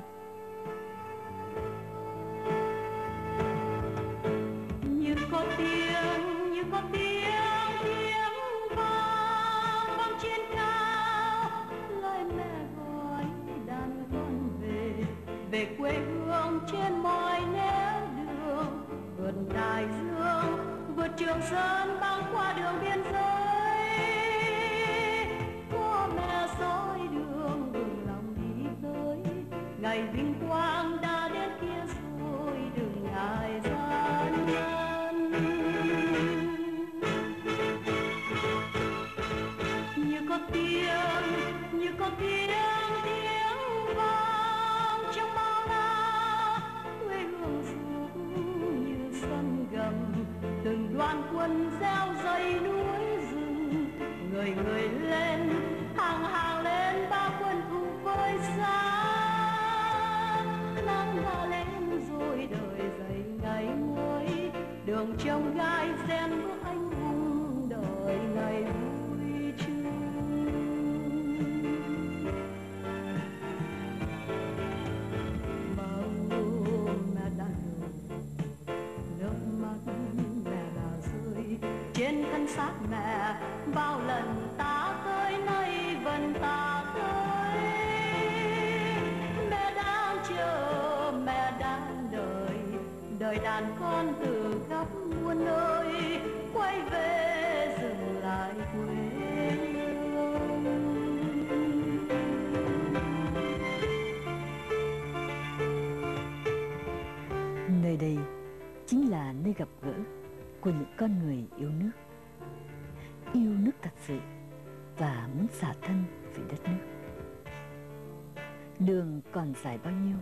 [SPEAKER 14] Đường
[SPEAKER 1] còn dài bao nhiêu,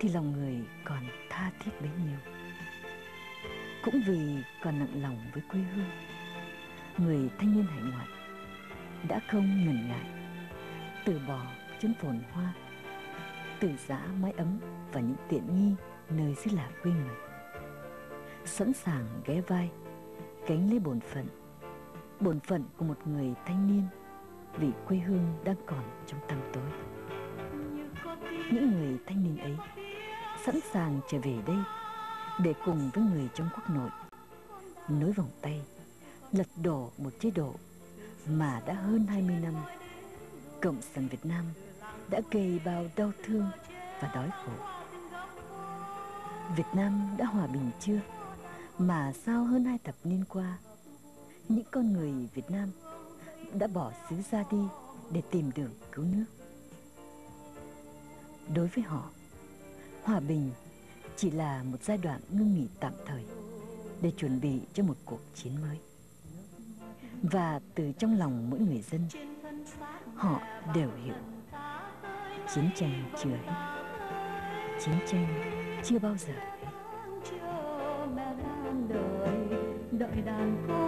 [SPEAKER 1] thì lòng người còn tha thiết bấy nhiêu. Cũng vì còn nặng lòng với quê hương, Người thanh niên hải ngoại đã không ngần ngại Từ bỏ chốn phồn hoa, Từ giã mái ấm và những tiện nghi nơi xứ lạ quê người sẵn sàng ghé vai, gánh lấy bổn phận bổn phận của một người thanh niên vì quê hương đang còn trong tăm tối những người thanh niên ấy sẵn sàng trở về đây để cùng với người trong quốc nội nối vòng tay lật đổ một chế độ mà đã hơn 20 năm Cộng sản Việt Nam đã gây bao đau thương và đói khổ. Việt Nam đã hòa bình chưa? Mà sao hơn hai thập niên qua, những con người Việt Nam đã bỏ xứ ra đi để tìm đường cứu nước. Đối với họ, hòa bình chỉ là một giai đoạn ngưng nghỉ tạm thời để chuẩn bị cho một cuộc chiến mới. Và từ trong lòng mỗi người dân, họ đều hiểu chiến tranh chưa hết. Chiến tranh chưa bao giờ hết.
[SPEAKER 14] đợi đợi đàn con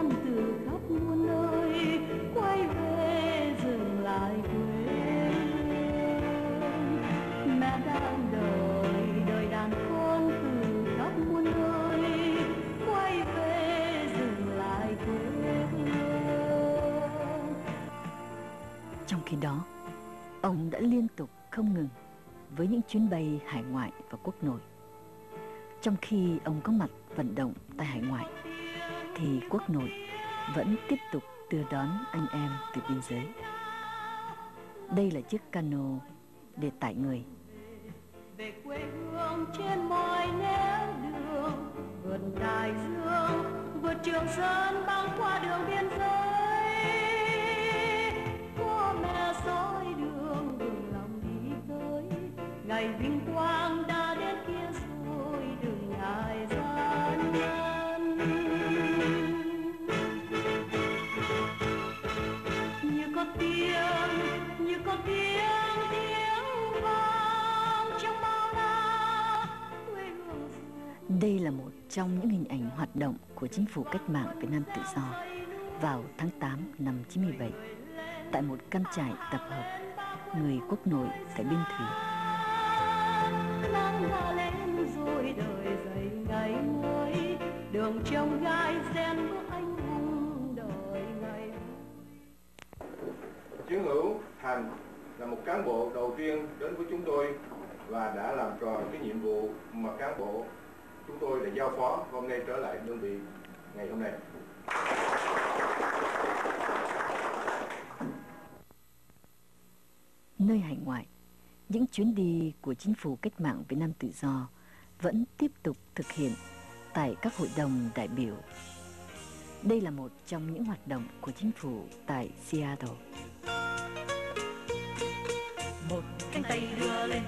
[SPEAKER 1] không ngừng với những chuyến bay hải ngoại và quốc nội. Trong khi ông có mặt vận động tại hải ngoại, thì quốc nội vẫn tiếp tục đưa đón anh em từ biên giới. Đây là chiếc cano để tải người.
[SPEAKER 14] về quê hương trên mọi nẻo đường vượt đại dương vượt trường sơn băng qua đường biên giới
[SPEAKER 1] Đây là một trong những hình ảnh hoạt động của chính phủ cách mạng Việt Nam tự do vào tháng 8 năm 97 tại một căn trại tập hợp người quốc nội tại Biên Thủy.
[SPEAKER 14] nắng đã lên rồi đời ngày mới đường trong gai xen bước anh hùng đời ngày
[SPEAKER 15] Chiến hữu Thành là một cán bộ đầu tiên đến với chúng tôi và đã làm tròn cái nhiệm vụ mà cán bộ chúng tôi đã giao phó hôm nay trở lại đơn vị ngày hôm nay.
[SPEAKER 1] Nơi hải ngoại, những chuyến đi của chính phủ cách mạng Việt Nam tự do vẫn tiếp tục thực hiện tại các hội đồng đại biểu. Đây là một trong những hoạt động của chính phủ tại Seattle.
[SPEAKER 14] Một cánh tay đưa lên,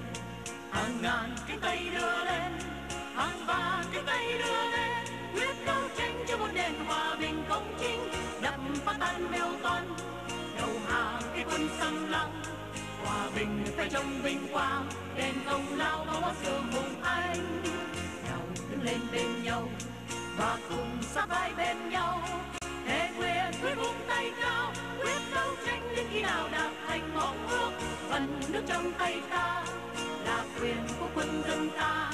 [SPEAKER 14] hàng ngàn cánh tay đưa lên, hàng ba cái tay đưa lên, quyết đấu tranh cho một nền hòa bình công chính, đập phá tan mêu toan, đầu hàng cái quân xâm lăng, hòa bình phải trong vinh quang, đèn công lao máu sự hùng anh, nhau đứng lên bên nhau và cùng sát vai bên nhau. Thề nguyện quyết vung tay cao quyết đấu tranh đến khi nào đạt thành mong ước. Phần nước trong tay ta là quyền của quân dân ta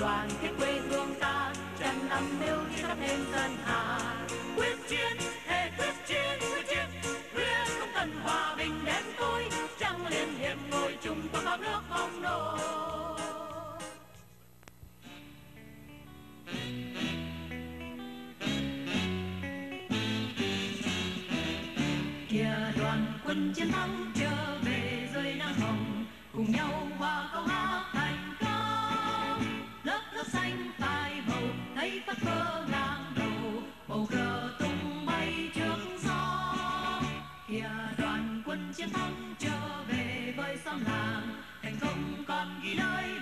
[SPEAKER 14] đoàn kết quê hương ta tràn năm mưu như thắp lên dân hà. Quyết chiến hệ quyết chiến quyết chiến, quyết không cần hòa bình đến tôi, trăng liên hiệp ngồi chung quân bao nước không nổi. Kìa đoàn quân chiến thắng đoàn quân chiến thắng trở về với xóm làng thành công còn ghi nơi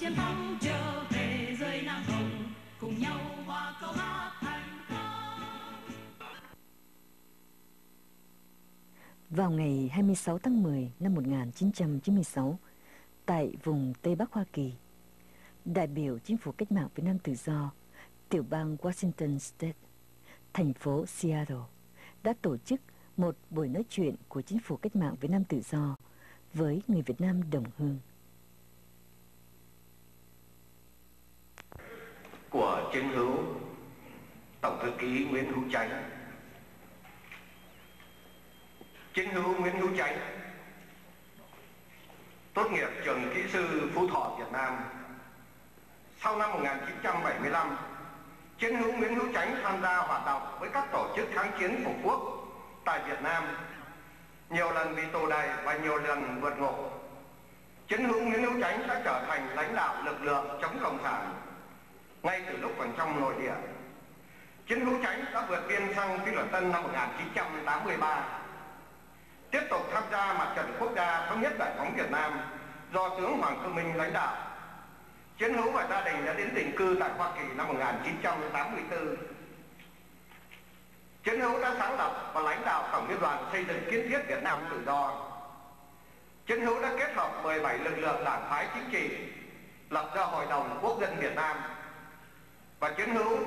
[SPEAKER 13] chiến thắng
[SPEAKER 14] trở về nắng hồng cùng nhau câu hát thành
[SPEAKER 1] Vào ngày 26 tháng 10 năm 1996, tại vùng Tây Bắc Hoa Kỳ, đại biểu chính phủ cách mạng Việt Nam Tự Do, tiểu bang Washington State, thành phố Seattle đã tổ chức một buổi nói chuyện của chính phủ cách mạng Việt Nam Tự Do với người Việt Nam đồng hương.
[SPEAKER 6] Của chiến hữu tổng thư ký Nguyễn Hữu Chánh. Chiến hữu Nguyễn Hữu Chánh tốt nghiệp trường kỹ sư Phú Thọ Việt Nam. Sau năm 1975, chiến hữu Nguyễn Hữu Chánh tham gia hoạt động với các tổ chức kháng chiến phục quốc tại Việt Nam, nhiều lần bị tù đày và nhiều lần vượt ngục. Chiến hữu Nguyễn Hữu Chánh đã trở thành lãnh đạo lực lượng chống cộng sản ngay từ lúc còn trong nội địa. Chiến hữu tránh đã vượt biên sang Phi Luật Tân năm 1983. Tiếp tục tham gia mặt trận quốc gia thống nhất giải phóng Việt Nam do tướng Hoàng Cơ Minh lãnh đạo. Chiến hữu và gia đình đã đến định cư tại Hoa Kỳ năm 1984. Chiến hữu đã sáng lập và lãnh đạo Tổng liên đoàn xây dựng kiến thiết Việt Nam tự do. Chiến hữu đã kết hợp 17 lực lượng đảng phái chính trị, lập ra Hội đồng Quốc dân Việt Nam và chiến hữu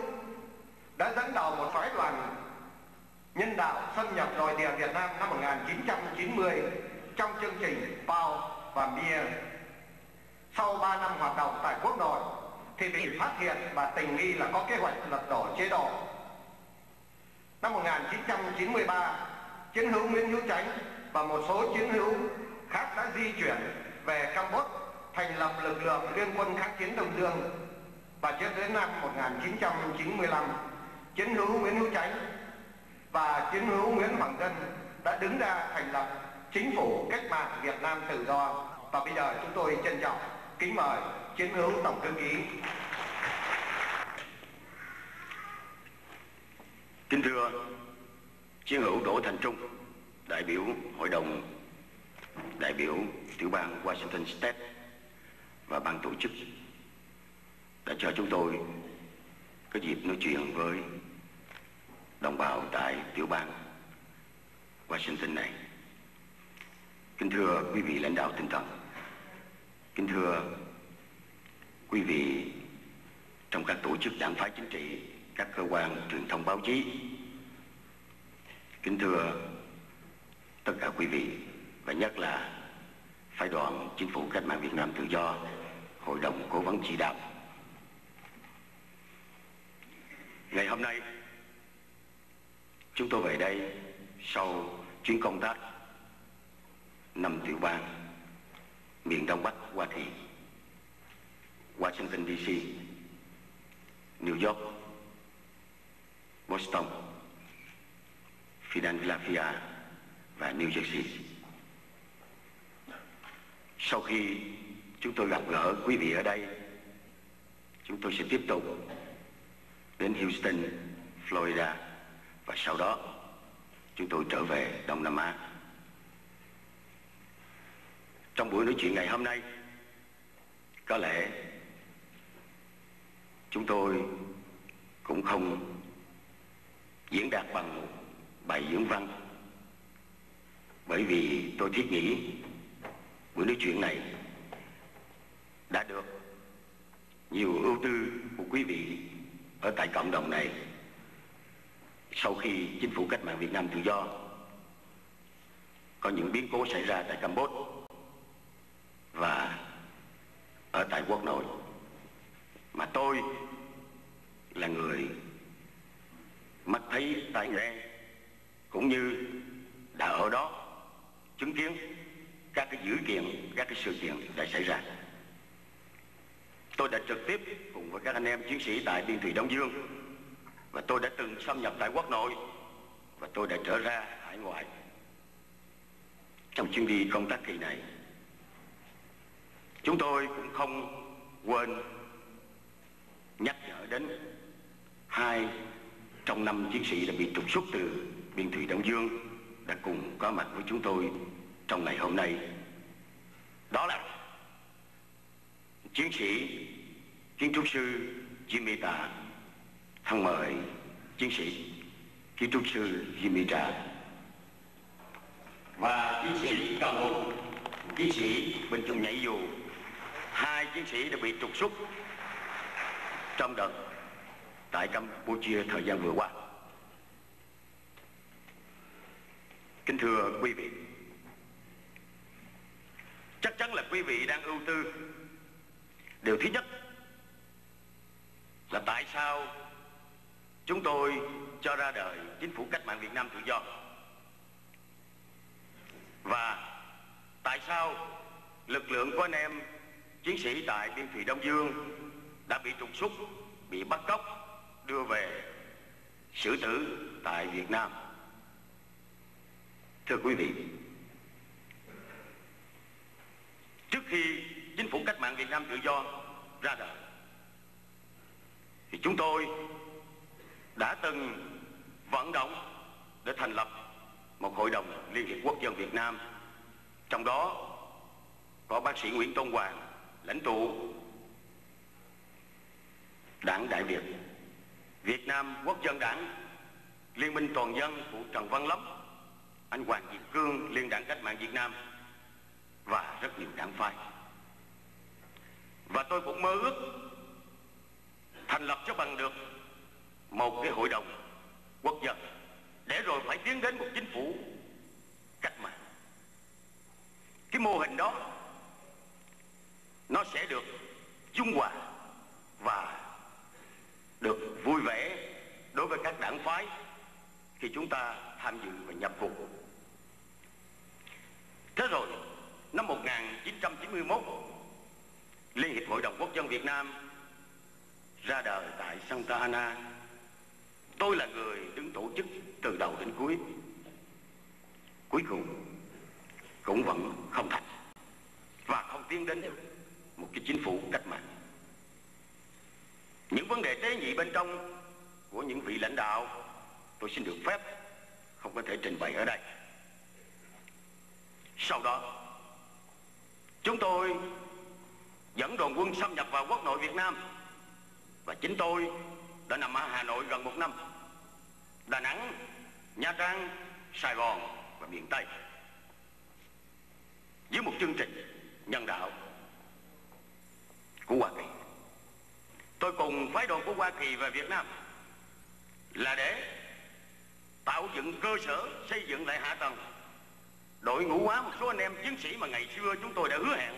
[SPEAKER 6] đã dẫn đầu một phái đoàn nhân đạo xâm nhập nội địa Việt Nam năm 1990 trong chương trình Pao và Mia. Sau 3 năm hoạt động tại quốc nội thì bị phát hiện và tình nghi là có kế hoạch lật đổ chế độ. Năm 1993, chiến hữu Nguyễn Hữu Chánh và một số chiến hữu khác đã di chuyển về Campuchia thành lập lực lượng Liên quân kháng chiến Đông Dương và cho đến năm 1995, chiến hữu Nguyễn Hữu Chánh và chiến hữu Nguyễn Hoàng Dân đã đứng ra thành lập chính phủ cách mạng Việt Nam tự do. Và bây giờ chúng tôi trân trọng kính mời chiến hữu tổng thư ký.
[SPEAKER 7] Kính thưa chiến hữu Đỗ Thành Trung đại biểu hội đồng đại biểu tiểu bang Washington State và ban tổ chức đã cho chúng tôi có dịp nói chuyện với đồng bào tại tiểu bang Washington này. Kính thưa quý vị lãnh đạo tinh thần, kính thưa quý vị trong các tổ chức đảng phái chính trị, các cơ quan truyền thông báo chí, kính thưa tất cả quý vị và nhất là phái đoàn chính phủ cách mạng Việt Nam tự do, hội đồng cố vấn chỉ đạo. Ngày hôm nay Chúng tôi về đây sau chuyến công tác năm tiểu bang miền Đông Bắc Hoa Kỳ, Washington DC, New York, Boston, Philadelphia và New Jersey. Sau khi chúng tôi gặp gỡ quý vị ở đây, chúng tôi sẽ tiếp tục đến Houston, Florida và sau đó chúng tôi trở về Đông Nam Á. Trong buổi nói chuyện ngày hôm nay, có lẽ chúng tôi cũng không diễn đạt bằng bài diễn văn bởi vì tôi thiết nghĩ buổi nói chuyện này đã được nhiều ưu tư của quý vị ở tại cộng đồng này. Sau khi chính phủ cách mạng Việt Nam tự do, có những biến cố xảy ra tại Campuchia và ở tại quốc nội. Mà tôi là người mắt thấy tai nghe cũng như đã ở đó chứng kiến các cái dữ kiện, các cái sự kiện đã xảy ra. Tôi đã trực tiếp cùng với các anh em chiến sĩ tại biên thủy đông dương. Và tôi đã từng xâm nhập tại quốc nội, và tôi đã trở ra hải ngoại. Trong chuyến đi công tác kỳ này, chúng tôi cũng không quên nhắc nhở đến hai trong năm chiến sĩ đã bị trục xuất từ biên thủy đông dương đã cùng có mặt với chúng tôi trong ngày hôm nay. Đó là chiến sĩ kiến trúc sư Jimmy Tạ thân mời chiến sĩ kiến trúc sư Jimmy Trà và chiến sĩ Cao Hùng, chiến sĩ bình thường nhảy dù, hai chiến sĩ đã bị trục xuất trong đợt tại Campuchia thời gian vừa qua. Kính thưa quý vị, chắc chắn là quý vị đang ưu tư. Điều thứ nhất là tại sao chúng tôi cho ra đời chính phủ cách mạng Việt Nam tự do? Và tại sao lực lượng của anh em chiến sĩ tại biên thủy Đông Dương đã bị trục xuất, bị bắt cóc, đưa về xử tử tại Việt Nam? Thưa quý vị, trước khi chính phủ cách mạng Việt Nam tự do ra đời thì chúng tôi đã từng vận động để thành lập một hội đồng Liên hiệp Quốc dân Việt Nam. Trong đó có bác sĩ Nguyễn Tôn Hoàng, lãnh tụ đảng Đại Việt Việt Nam Quốc dân đảng, Liên minh toàn dân của Trần Văn Lắm anh Hoàng Việt Cương, Liên đảng Cách mạng Việt Nam và rất nhiều đảng phái. Và tôi cũng mơ ước thành lập cho bằng được một cái hội đồng quốc dân để rồi phải tiến đến một chính phủ cách mạng cái mô hình đó nó sẽ được dung hòa và được vui vẻ đối với các đảng phái khi chúng ta tham dự và nhập cuộc. Thế rồi, năm 1991, Liên hiệp Hội đồng Quốc dân Việt Nam ra đời tại Santa Ana. Tôi là người đứng tổ chức từ đầu đến cuối. Cuối cùng cũng vẫn không thành và không tiến đến được một cái chính phủ cách mạng. Những vấn đề tế nhị bên trong của những vị lãnh đạo tôi xin được phép không có thể trình bày ở đây. Sau đó, chúng tôi dẫn đoàn quân xâm nhập vào quốc nội Việt Nam và chính tôi đã nằm ở Hà Nội gần một năm, Đà Nẵng, Nha Trang, Sài Gòn và miền Tây. Dưới một chương trình nhân đạo của Hoa Kỳ. Tôi cùng phái đoàn của Hoa Kỳ về Việt Nam là để tạo dựng cơ sở xây dựng lại hạ tầng. Đội ngũ hóa một số anh em chiến sĩ mà ngày xưa chúng tôi đã hứa hẹn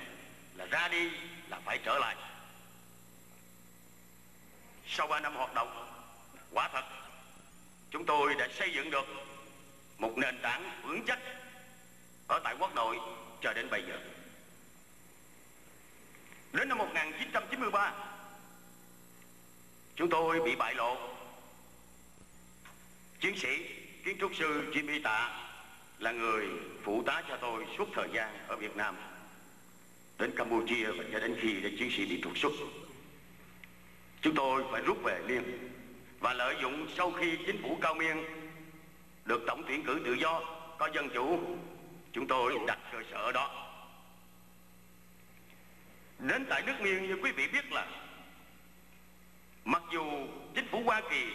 [SPEAKER 7] là ra đi là phải trở lại sau 3 năm hoạt động, quả thật, chúng tôi đã xây dựng được một nền tảng vững chắc ở tại quốc nội cho đến bây giờ. Đến năm 1993 chúng tôi bị bại lộ. Chiến sĩ kiến trúc sư Jimmy Tạ là người phụ tá cho tôi suốt thời gian ở Việt Nam, đến Campuchia và cho đến khi đến chiến sĩ bị trục xuất chúng tôi phải rút về liền và lợi dụng sau khi chính phủ Cao Miên được tổng tuyển cử tự do có dân chủ, chúng tôi đặt cơ sở đó. Đến tại nước Miên, như quý vị biết là mặc dù chính phủ Hoa Kỳ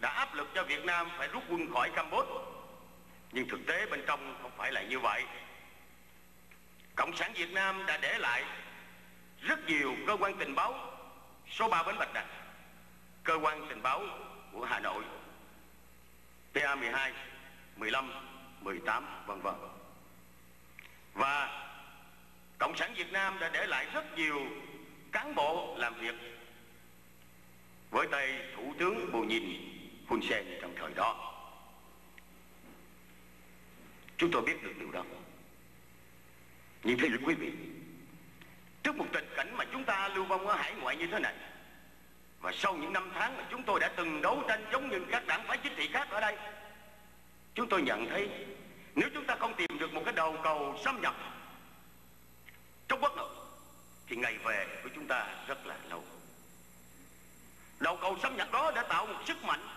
[SPEAKER 7] đã áp lực cho Việt Nam phải rút quân khỏi Campuchia, nhưng thực tế bên trong không phải là như vậy. Cộng sản Việt Nam đã để lại rất nhiều cơ quan tình báo số 3 Bến Bạch Đằng cơ quan tình báo của Hà Nội PA12 15 18 vân vân và Cộng sản Việt Nam đã để lại rất nhiều cán bộ làm việc với tay Thủ tướng Bồ Nhìn Hun Sen trong thời đó. Chúng tôi biết được điều đó. Nhưng thưa quý vị, trước một tình cảnh mà chúng ta lưu vong ở hải ngoại như thế này, và sau những năm tháng mà chúng tôi đã từng đấu tranh giống như các đảng phái chính trị khác ở đây, chúng tôi nhận thấy nếu chúng ta không tìm được một cái đầu cầu xâm nhập trong quốc nội thì ngày về của chúng ta rất là lâu. Đầu cầu xâm nhập đó đã tạo một sức mạnh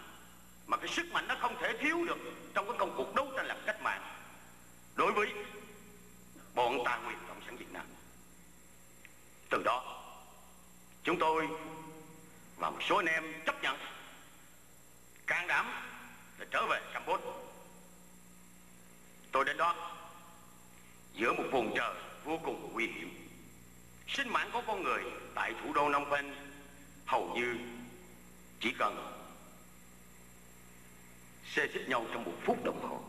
[SPEAKER 7] mà cái sức mạnh nó không thể thiếu được trong cái công cuộc đấu tranh làm cách mạng đối với bọn tà quyền cộng sản việt nam từ đó chúng tôi và một số anh em chấp nhận. Can đảm để trở về campuchia. Tôi đến đó giữa một vùng trời vô cùng nguy hiểm. Sinh mạng của con người tại thủ đô Phnom Penh hầu như chỉ cần xê xích nhau trong một phút đồng hồ.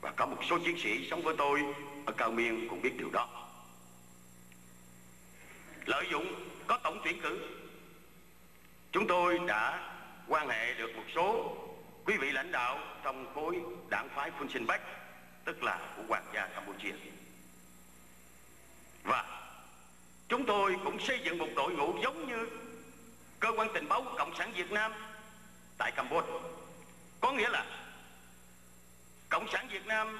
[SPEAKER 7] Và có một số chiến sĩ sống với tôi ở Cao Miên cũng biết điều đó. Lợi dụng có tổng tuyển cử. Chúng tôi đã quan hệ được một số quý vị lãnh đạo trong khối đảng phái Phun Sinh Bách tức là của hoàng gia Campuchia. Và chúng tôi cũng xây dựng một đội ngũ giống như cơ quan tình báo cộng sản Việt Nam tại Campuchia. Có nghĩa là cộng sản Việt Nam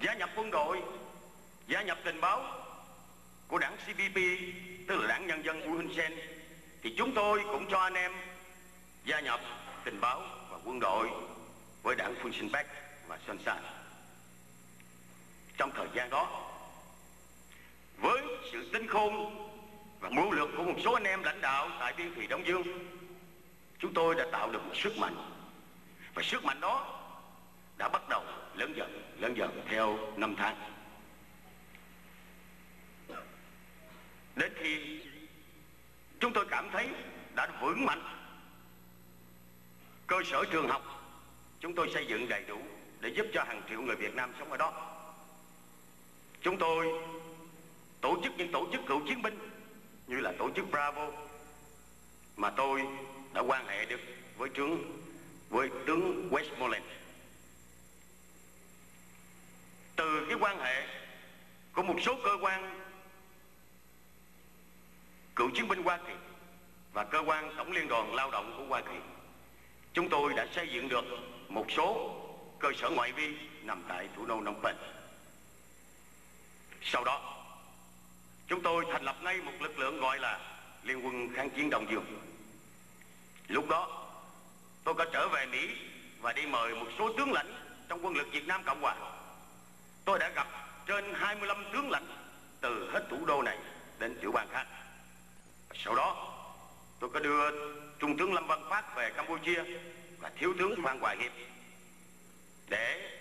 [SPEAKER 7] gia nhập quân đội, gia nhập tình báo của đảng CPP tức là đảng nhân dân của Hun Sen thì chúng tôi cũng cho anh em gia nhập tình báo và quân đội với đảng Phun Sinh Bắc và Sơn San. Trong thời gian đó, với sự tinh khôn và mưu lược của một số anh em lãnh đạo tại biên thùy Đông Dương, chúng tôi đã tạo được một sức mạnh. Và sức mạnh đó đã bắt đầu lớn dần lớn dần theo năm tháng. Đến khi chúng tôi cảm thấy đã vững mạnh, cơ sở trường học chúng tôi xây dựng đầy đủ để giúp cho hàng triệu người Việt Nam sống ở đó chúng tôi tổ chức những tổ chức cựu chiến binh như là tổ chức Bravo mà tôi đã quan hệ được với tướng với tướng Westmoreland. Từ cái quan hệ của một số cơ quan cựu chiến binh Hoa Kỳ và cơ quan Tổng Liên đoàn Lao động của Hoa Kỳ, chúng tôi đã xây dựng được một số cơ sở ngoại vi nằm tại thủ đô Phnom Penh. Sau đó, chúng tôi thành lập ngay một lực lượng gọi là Liên quân kháng chiến Đông Dương. Lúc đó, tôi có trở về Mỹ và đi mời một số tướng lãnh trong quân lực Việt Nam Cộng Hòa. Tôi đã gặp trên 25 tướng lãnh từ hết thủ đô này đến tiểu bang khác. Sau đó, tôi có đưa Trung tướng Lâm Văn Phát về Campuchia và Thiếu tướng Phan Hoài Hiệp để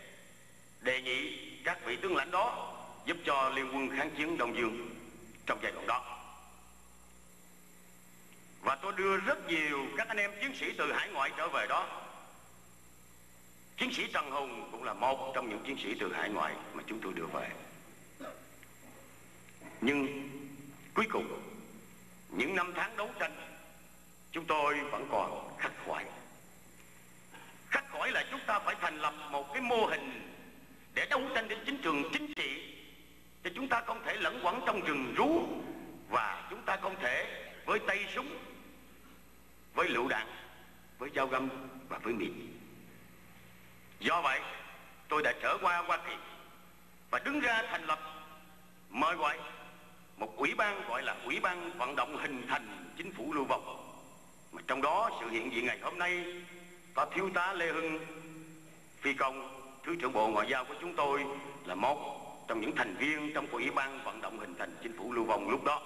[SPEAKER 7] đề nghị các vị tướng lãnh đó giúp cho Liên quân kháng chiến Đông Dương trong giai đoạn đó. Và tôi đưa rất nhiều các anh em chiến sĩ từ hải ngoại trở về đó. Chiến sĩ Trần Hùng cũng là một trong những chiến sĩ từ hải ngoại mà chúng tôi đưa về. Nhưng cuối cùng, những năm tháng đấu tranh, chúng tôi vẫn còn khắc khoải. Khắc khoải là chúng ta phải thành lập một cái mô hình để đấu tranh đến chính trường chính trị thì chúng ta không thể lẫn quẩn trong rừng rú và chúng ta không thể với tay súng với lựu đạn với dao găm và với mìn do vậy tôi đã trở qua hoa kỳ và đứng ra thành lập mời gọi một ủy ban gọi là ủy ban vận động hình thành chính phủ lưu vong. Mà trong đó sự hiện diện ngày hôm nay có thiếu tá lê hưng, phi công, thứ trưởng bộ ngoại giao của chúng tôi là một trong những thành viên trong ủy ban vận động hình thành chính phủ lưu vong lúc đó.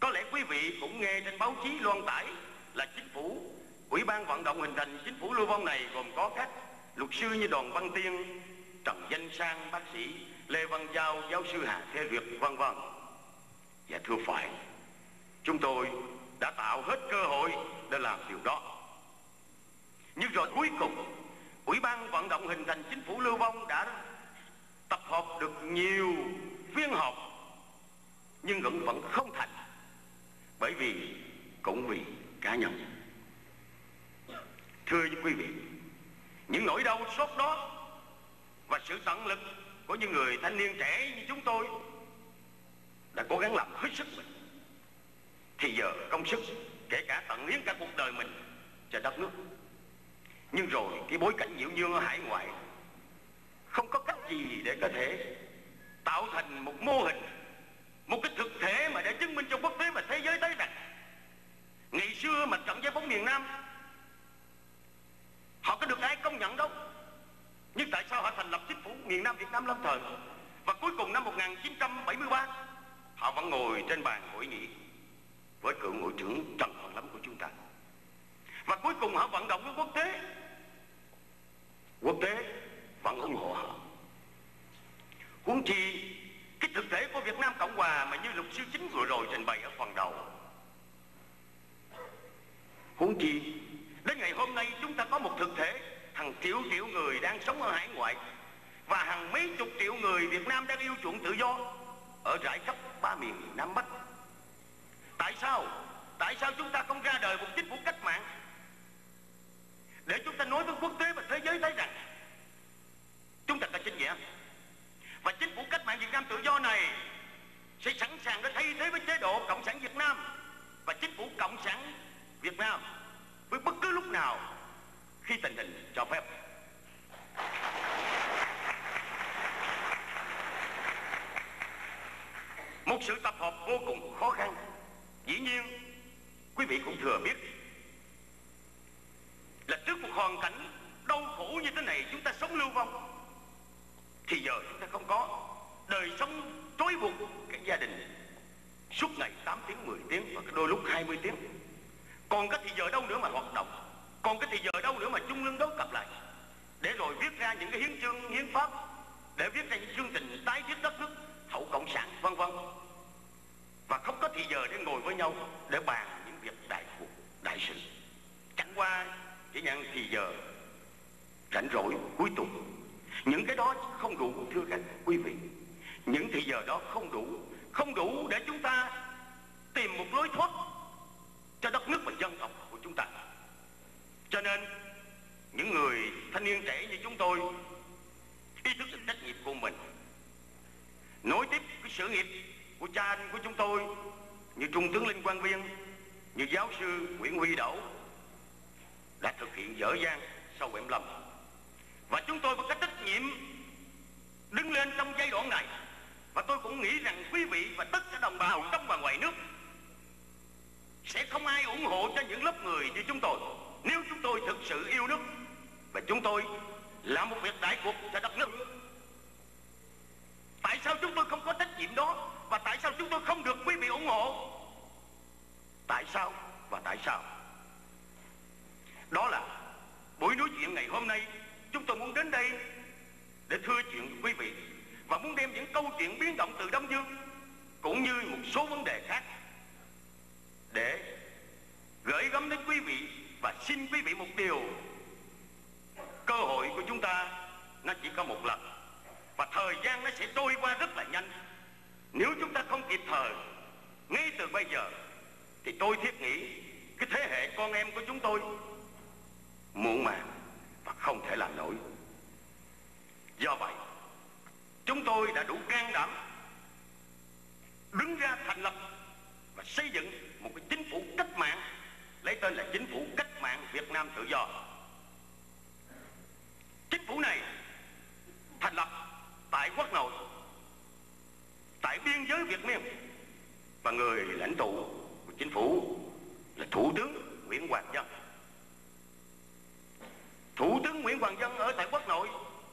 [SPEAKER 7] Có lẽ quý vị cũng nghe trên báo chí loan tải là chính phủ ủy ban vận động hình thành chính phủ lưu vong này gồm có các luật sư như đoàn văn tiên, trần danh sang, bác sĩ lê văn giao, giáo sư hà thế việt, vân vân. Và thưa phải, chúng tôi đã tạo hết cơ hội để làm điều đó. Nhưng rồi cuối cùng, ủy ban vận động hình thành chính phủ lưu vong đã tập hợp được nhiều phiên họp, nhưng vẫn vẫn không thành, bởi vì cũng vì cá nhân. Thưa quý vị, những nỗi đau sốt đó và sự tận lực có những người thanh niên trẻ như chúng tôi đã cố gắng làm hết sức mình. Thì giờ công sức, kể cả tận hiến cả cuộc đời mình cho đất nước. Nhưng rồi cái bối cảnh nhiễu nhương ở hải ngoại không có cách gì để có thể tạo thành một mô hình, một cái thực thể mà để chứng minh cho quốc tế và thế giới thấy rằng ngày xưa mà trận giải phóng miền Nam, họ có được ai công nhận đâu? Nhưng tại sao họ thành lập chính phủ miền Nam Việt Nam lâm thời? Và cuối cùng năm 1973 họ vẫn ngồi trên bàn hội nghị với cựu ngoại trưởng Trần Hoàng Lâm của chúng ta. Và cuối cùng họ vận động với quốc tế. Quốc tế vẫn ủng hộ họ. Huống chi, cái thực thể của Việt Nam Cộng Hòa mà như luật sư chính vừa rồi trình bày ở phần đầu. Huống chi, đến ngày hôm nay chúng ta có một thực thể hàng triệu triệu người đang sống ở hải ngoại và hàng mấy chục triệu người Việt Nam đang yêu chuộng tự do ở rải khắp ba miền Nam Bắc. Tại sao? Tại sao chúng ta không ra đời một chính phủ cách mạng? Để chúng ta nói với quốc tế và thế giới thấy rằng chúng ta có chính nghĩa. Và chính phủ cách mạng Việt Nam tự do này sẽ sẵn sàng để thay thế với chế độ cộng sản Việt Nam và chính phủ cộng sản Việt Nam. Với bất cứ lúc nào khi tình hình cho phép. Một sự tập hợp vô cùng khó khăn. Dĩ nhiên, quý vị cũng thừa biết là trước một hoàn cảnh đau khổ như thế này chúng ta sống lưu vong, thì giờ chúng ta không có. Đời sống trói buộc cái gia đình suốt ngày 8 tiếng 10 tiếng và đôi lúc 20 tiếng. Còn cái thì giờ đâu nữa mà hoạt động còn cái thì giờ đâu nữa mà trung ương đấu cặp lại. Để rồi viết ra những cái hiến chương, hiến pháp, để viết ra những chương trình tái thiết đất nước, hậu cộng sản, vân vân. Và không có thì giờ để ngồi với nhau để bàn những việc đại cuộc, đại sự. Chẳng qua, chỉ nhận thì giờ rảnh rỗi cuối tuần. Những cái đó không đủ, thưa các quý vị. Những thì giờ đó không đủ không đủ để chúng ta tìm một lối thoát cho đất nước và dân tộc của chúng ta cho nên, những người thanh niên trẻ như chúng tôi, ý thức được trách nhiệm của mình, nối tiếp cái sự nghiệp của cha anh của chúng tôi như trung tướng linh quang viên, như giáo sư nguyễn huy đỗ đã thực hiện dở dang sau 75 và chúng tôi có cái trách nhiệm đứng lên trong giai đoạn này. Và tôi cũng nghĩ rằng quý vị và tất cả đồng bào trong và ngoài nước sẽ không ai ủng hộ cho những lớp người như chúng tôi nếu chúng tôi thực sự yêu nước, và chúng tôi làm một việc đại cuộc cho đất nước, tại sao chúng tôi không có trách nhiệm đó? Và tại sao chúng tôi không được quý vị ủng hộ? Tại sao và tại sao? Đó là buổi nói chuyện ngày hôm nay. Chúng tôi muốn đến đây để thưa chuyện với quý vị và muốn đem những câu chuyện biến động từ Đông Dương cũng như một số vấn đề khác để gửi gắm đến quý vị và xin quý vị một điều. Cơ hội của chúng ta, nó chỉ có một lần. Và thời gian nó sẽ trôi qua rất là nhanh. Nếu chúng ta không kịp thời, ngay từ bây giờ, thì tôi thiết nghĩ cái thế hệ con em của chúng tôi muộn màng và không thể làm nổi. Do vậy, chúng tôi đã đủ can đảm đứng ra thành lập và xây dựng một cái chính phủ cách mạng lấy tên là chính phủ cách mạng Việt Nam tự do. Chính phủ này thành lập tại quốc nội, tại biên giới Việt Miên và người lãnh tụ của chính phủ là thủ tướng Nguyễn Hoàng Dân thủ tướng Nguyễn Hoàng Dân ở tại quốc nội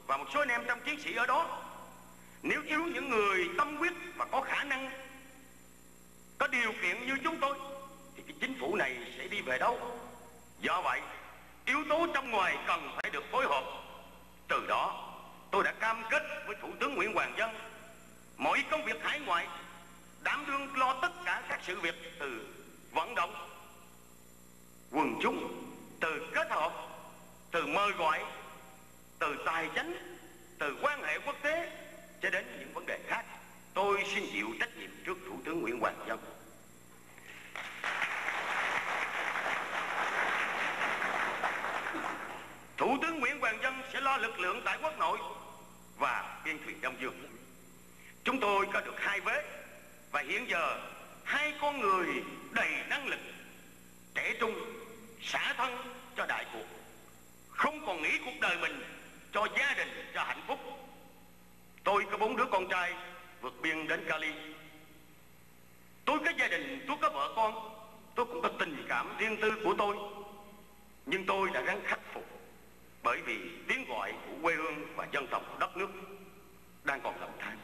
[SPEAKER 7] và một số anh em trong chiến sĩ ở đó. Nếu thiếu những người tâm huyết và có khả năng, có điều kiện như chúng tôi chính phủ này sẽ đi về đâu? Do vậy, yếu tố trong ngoài cần phải được phối hợp. Từ đó, tôi đã cam kết với thủ tướng nguyễn hoàng dân, mọi công việc hải ngoại, đảm đương lo tất cả các sự việc từ vận động, quần chúng, từ kết hợp, từ mời gọi, từ tài chính, từ quan hệ quốc tế cho đến những vấn đề khác. Tôi xin chịu trách nhiệm trước thủ tướng nguyễn hoàng dân. Thủ tướng nguyễn hoàng dân sẽ lo lực lượng tại quốc nội và biên thuyền đông dương. Chúng tôi có được hai vế, và hiện giờ hai con người đầy năng lực, trẻ trung, xả thân cho đại cuộc, không còn nghĩ cuộc đời mình cho gia đình, cho hạnh phúc. Tôi có bốn đứa con trai vượt biên đến cali. Tôi có gia đình, tôi có vợ con, tôi cũng có tình cảm riêng tư của tôi. Nhưng tôi đã gắng khắc phục bởi vì tiếng gọi của quê hương và dân tộc đất nước đang còn lầm than.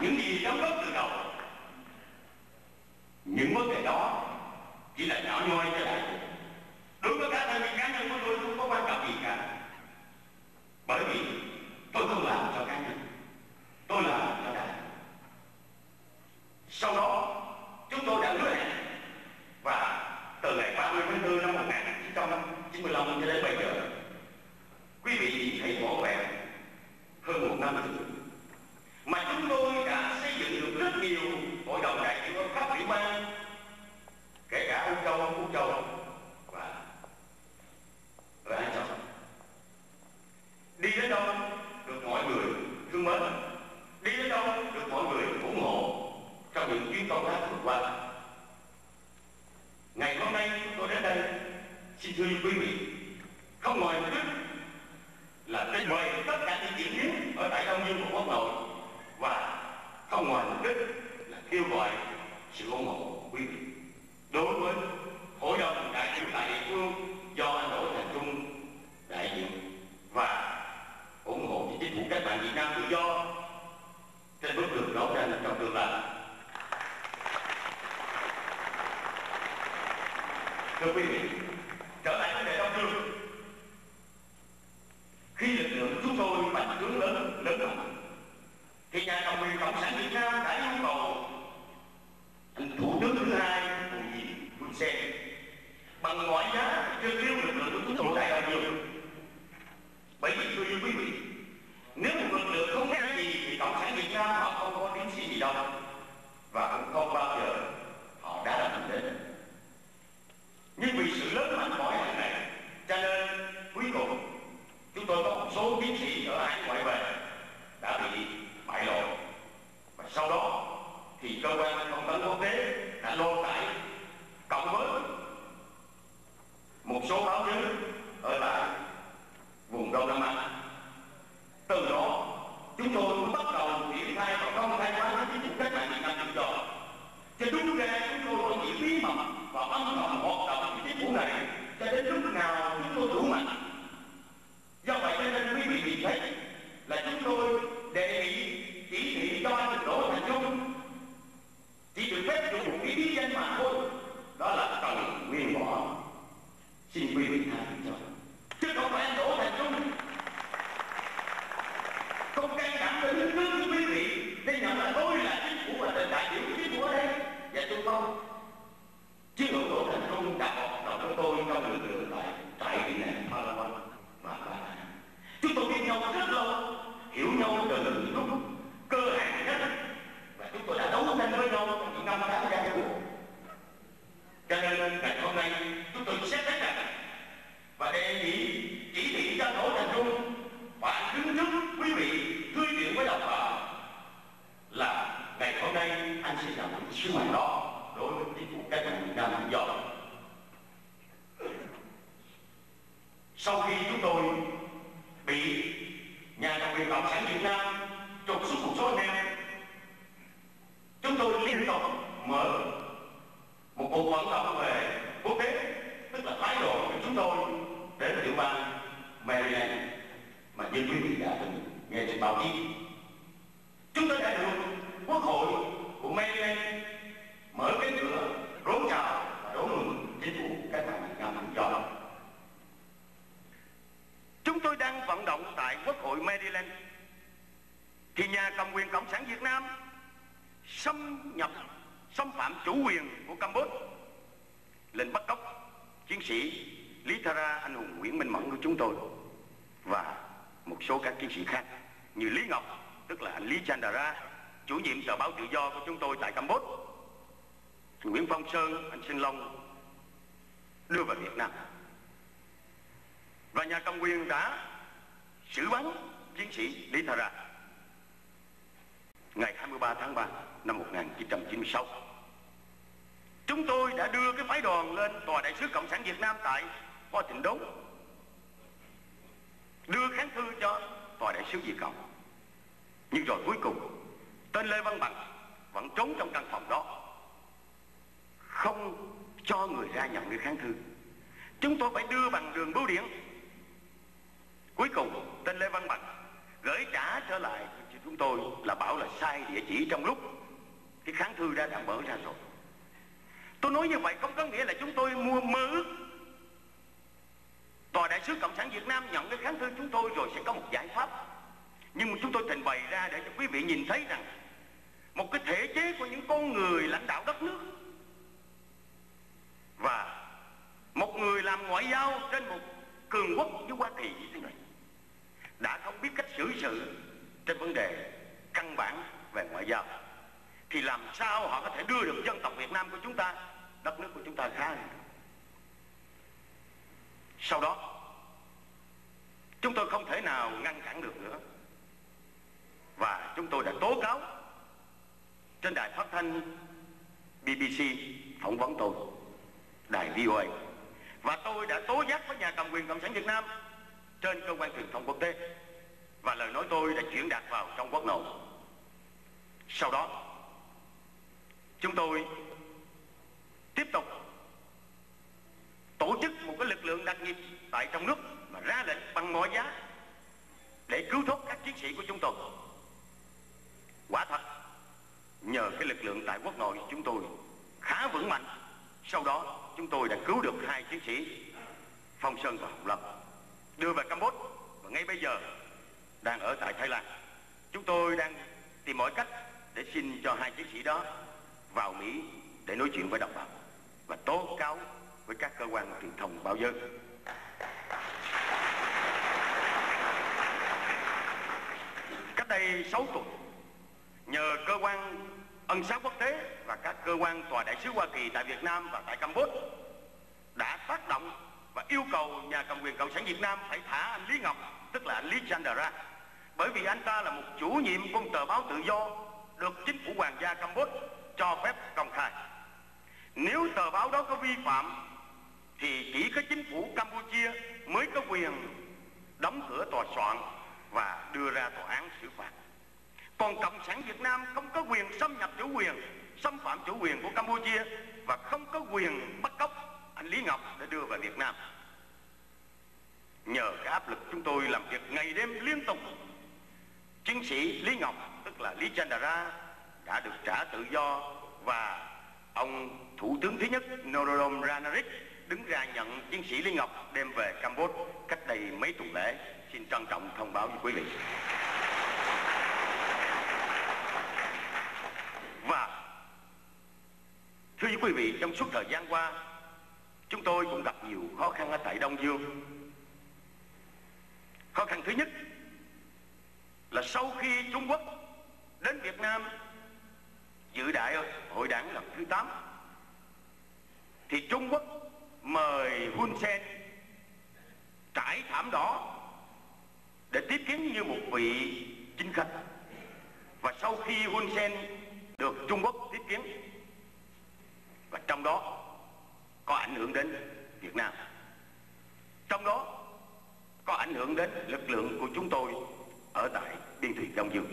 [SPEAKER 7] Những gì đóng góp từ đầu, những vấn đề đó chỉ là nhỏ nhoi cho đại đối với cá nhân cá nhân của tôi không có quan trọng gì cả. Bởi vì tôi không làm cho cá nhân, tôi làm cho đại sau đó, chúng tôi đã hứa hẹn và từ ngày 30 tháng 4 năm 1995 cho đến bây giờ, quý vị hãy bỏ vẹn hơn một năm nữa. Mà chúng tôi đã xây dựng được rất nhiều hội đồng đại biểu ở khắp ủy ban kể cả Âu châu, úc châu và và Anh châu đi đến đâu được mọi người thương mến, đi đến đâu được mọi người ủng hộ trong những chuyến công tác vừa qua ngày hôm nay tôi đến đây, xin thưa quý vị, không ngoài mục đích là để mời tất cả những diễn biến ở tại đông dương của quốc nội và không ngoài mục đích là kêu gọi sự ủng hộ của quý vị. Đối với hội đồng đại biểu tại địa phương do anh đỗ thành trung đại diện và ủng hộ cho chính phủ cách mạng việt nam tự do, trên bước đường đấu tranh trong tương lai. Thưa quý vị, trở lại vấn đề đông dương khi lực lượng chúng tôi bành trướng lớn lớn mạnh, thì nhà cầm quyền cộng sản việt nam đã yêu cầu phạm chủ quyền của Campuchia, lệnh bắt cóc chiến sĩ Lý Thara anh hùng Nguyễn Minh Mẫn của chúng tôi và một số các chiến sĩ khác như Lý Ngọc, tức là anh Lý Chandra, chủ nhiệm tờ báo tự do của chúng tôi tại Campuchia Nguyễn Phong Sơn, anh Sinh Long đưa vào Việt Nam. Và nhà cầm quyền đã xử bắn chiến sĩ Lý Thara ngày 23 tháng 3 năm 1996. Chúng tôi đã đưa cái phái đoàn lên Tòa Đại sứ Cộng sản Việt Nam tại Hoa Thịnh Đốn đưa kháng thư cho Tòa Đại sứ Việt Cộng. Nhưng rồi cuối cùng, tên Lê Văn Bằng vẫn trốn trong căn phòng đó. Không cho người ra nhận cái kháng thư. Chúng tôi phải đưa bằng đường bưu điện. Cuối cùng, tên lê văn bằng gửi trả trở lại cho chúng tôi là bảo là sai địa chỉ trong lúc cái kháng thư đã đã mở ra rồi tôi nói như vậy không có nghĩa là chúng tôi mua mơ ước. Tòa đại sứ cộng sản việt nam nhận cái kháng thư chúng tôi rồi sẽ có một giải pháp. Nhưng mà chúng tôi trình bày ra để cho quý vị nhìn thấy rằng một cái thể chế của những con người lãnh đạo đất nước và một người làm ngoại giao trên một cường quốc như Hoa Kỳ như thế này đã không biết cách xử sự trên vấn đề căn bản về ngoại giao thì làm sao họ có thể đưa được dân tộc Việt Nam của chúng ta đất nước của chúng ta khá hơn. Sau đó, chúng tôi không thể nào ngăn cản được nữa. Và chúng tôi đã tố cáo trên đài phát thanh BBC phỏng vấn tôi, đài VOA và tôi đã tố giác với nhà cầm quyền cộng sản Việt Nam trên cơ quan truyền thông quốc tế. Và lời nói tôi đã chuyển đạt vào trong quốc nội. Sau đó, chúng tôi tiếp tục tổ chức một cái lực lượng đặc nhiệm tại trong nước mà ra lệnh bằng mọi giá để cứu thoát các chiến sĩ của chúng tôi quả thật, nhờ cái lực lượng tại quốc nội chúng tôi khá vững mạnh, sau đó chúng tôi đã cứu được hai chiến sĩ Phong Sơn và Hồng Lâm, đưa về Campuchia và ngay bây giờ đang ở tại Thái Lan. Chúng tôi đang tìm mọi cách để xin cho hai chiến sĩ đó vào Mỹ để nói chuyện với đồng bào và tố cáo với các cơ quan truyền thông báo giới. Cách đây 6 tuần, nhờ cơ quan ân xá quốc tế và các cơ quan tòa đại sứ Hoa Kỳ tại Việt Nam và tại Campuchia đã tác động và yêu cầu nhà cầm quyền cộng sản Việt Nam phải thả anh Lý Ngọc tức là anh Lý Chandra ra bởi vì anh ta là một chủ nhiệm của một tờ báo tự do được chính phủ hoàng gia Campuchia cho phép công khai nếu tờ báo đó có vi phạm, thì chỉ có chính phủ Campuchia mới có quyền đóng cửa tòa soạn và đưa ra tòa án xử phạt. Còn cộng sản việt nam không có quyền xâm nhập chủ quyền, xâm phạm chủ quyền của campuchia và không có quyền bắt cóc anh lý ngọc để đưa vào việt nam. Nhờ cái áp lực chúng tôi làm việc ngày đêm liên tục, chiến sĩ Lý Ngọc, tức là Lý Chandra, đã được trả tự do và ông thủ tướng thứ nhất Norodom Ranaric đứng ra nhận chiến sĩ Lý Ngọc đem về Campuchia cách đây mấy tuần lễ. Xin trân trọng thông báo với quý vị. Và, thưa quý vị, trong suốt thời gian qua, chúng tôi cũng gặp nhiều khó khăn ở tại Đông Dương. Khó khăn thứ nhất là sau khi Trung Quốc đến Việt Nam dự đại hội đảng lần thứ 8 thì Trung Quốc mời Hun Sen trải thảm đỏ để tiếp kiến như một vị chính khách. Và sau khi Hun Sen được Trung Quốc tiếp kiến, và trong đó có ảnh hưởng đến Việt Nam. Trong đó có ảnh hưởng đến lực lượng của chúng tôi ở tại biên thủy Đông Dương.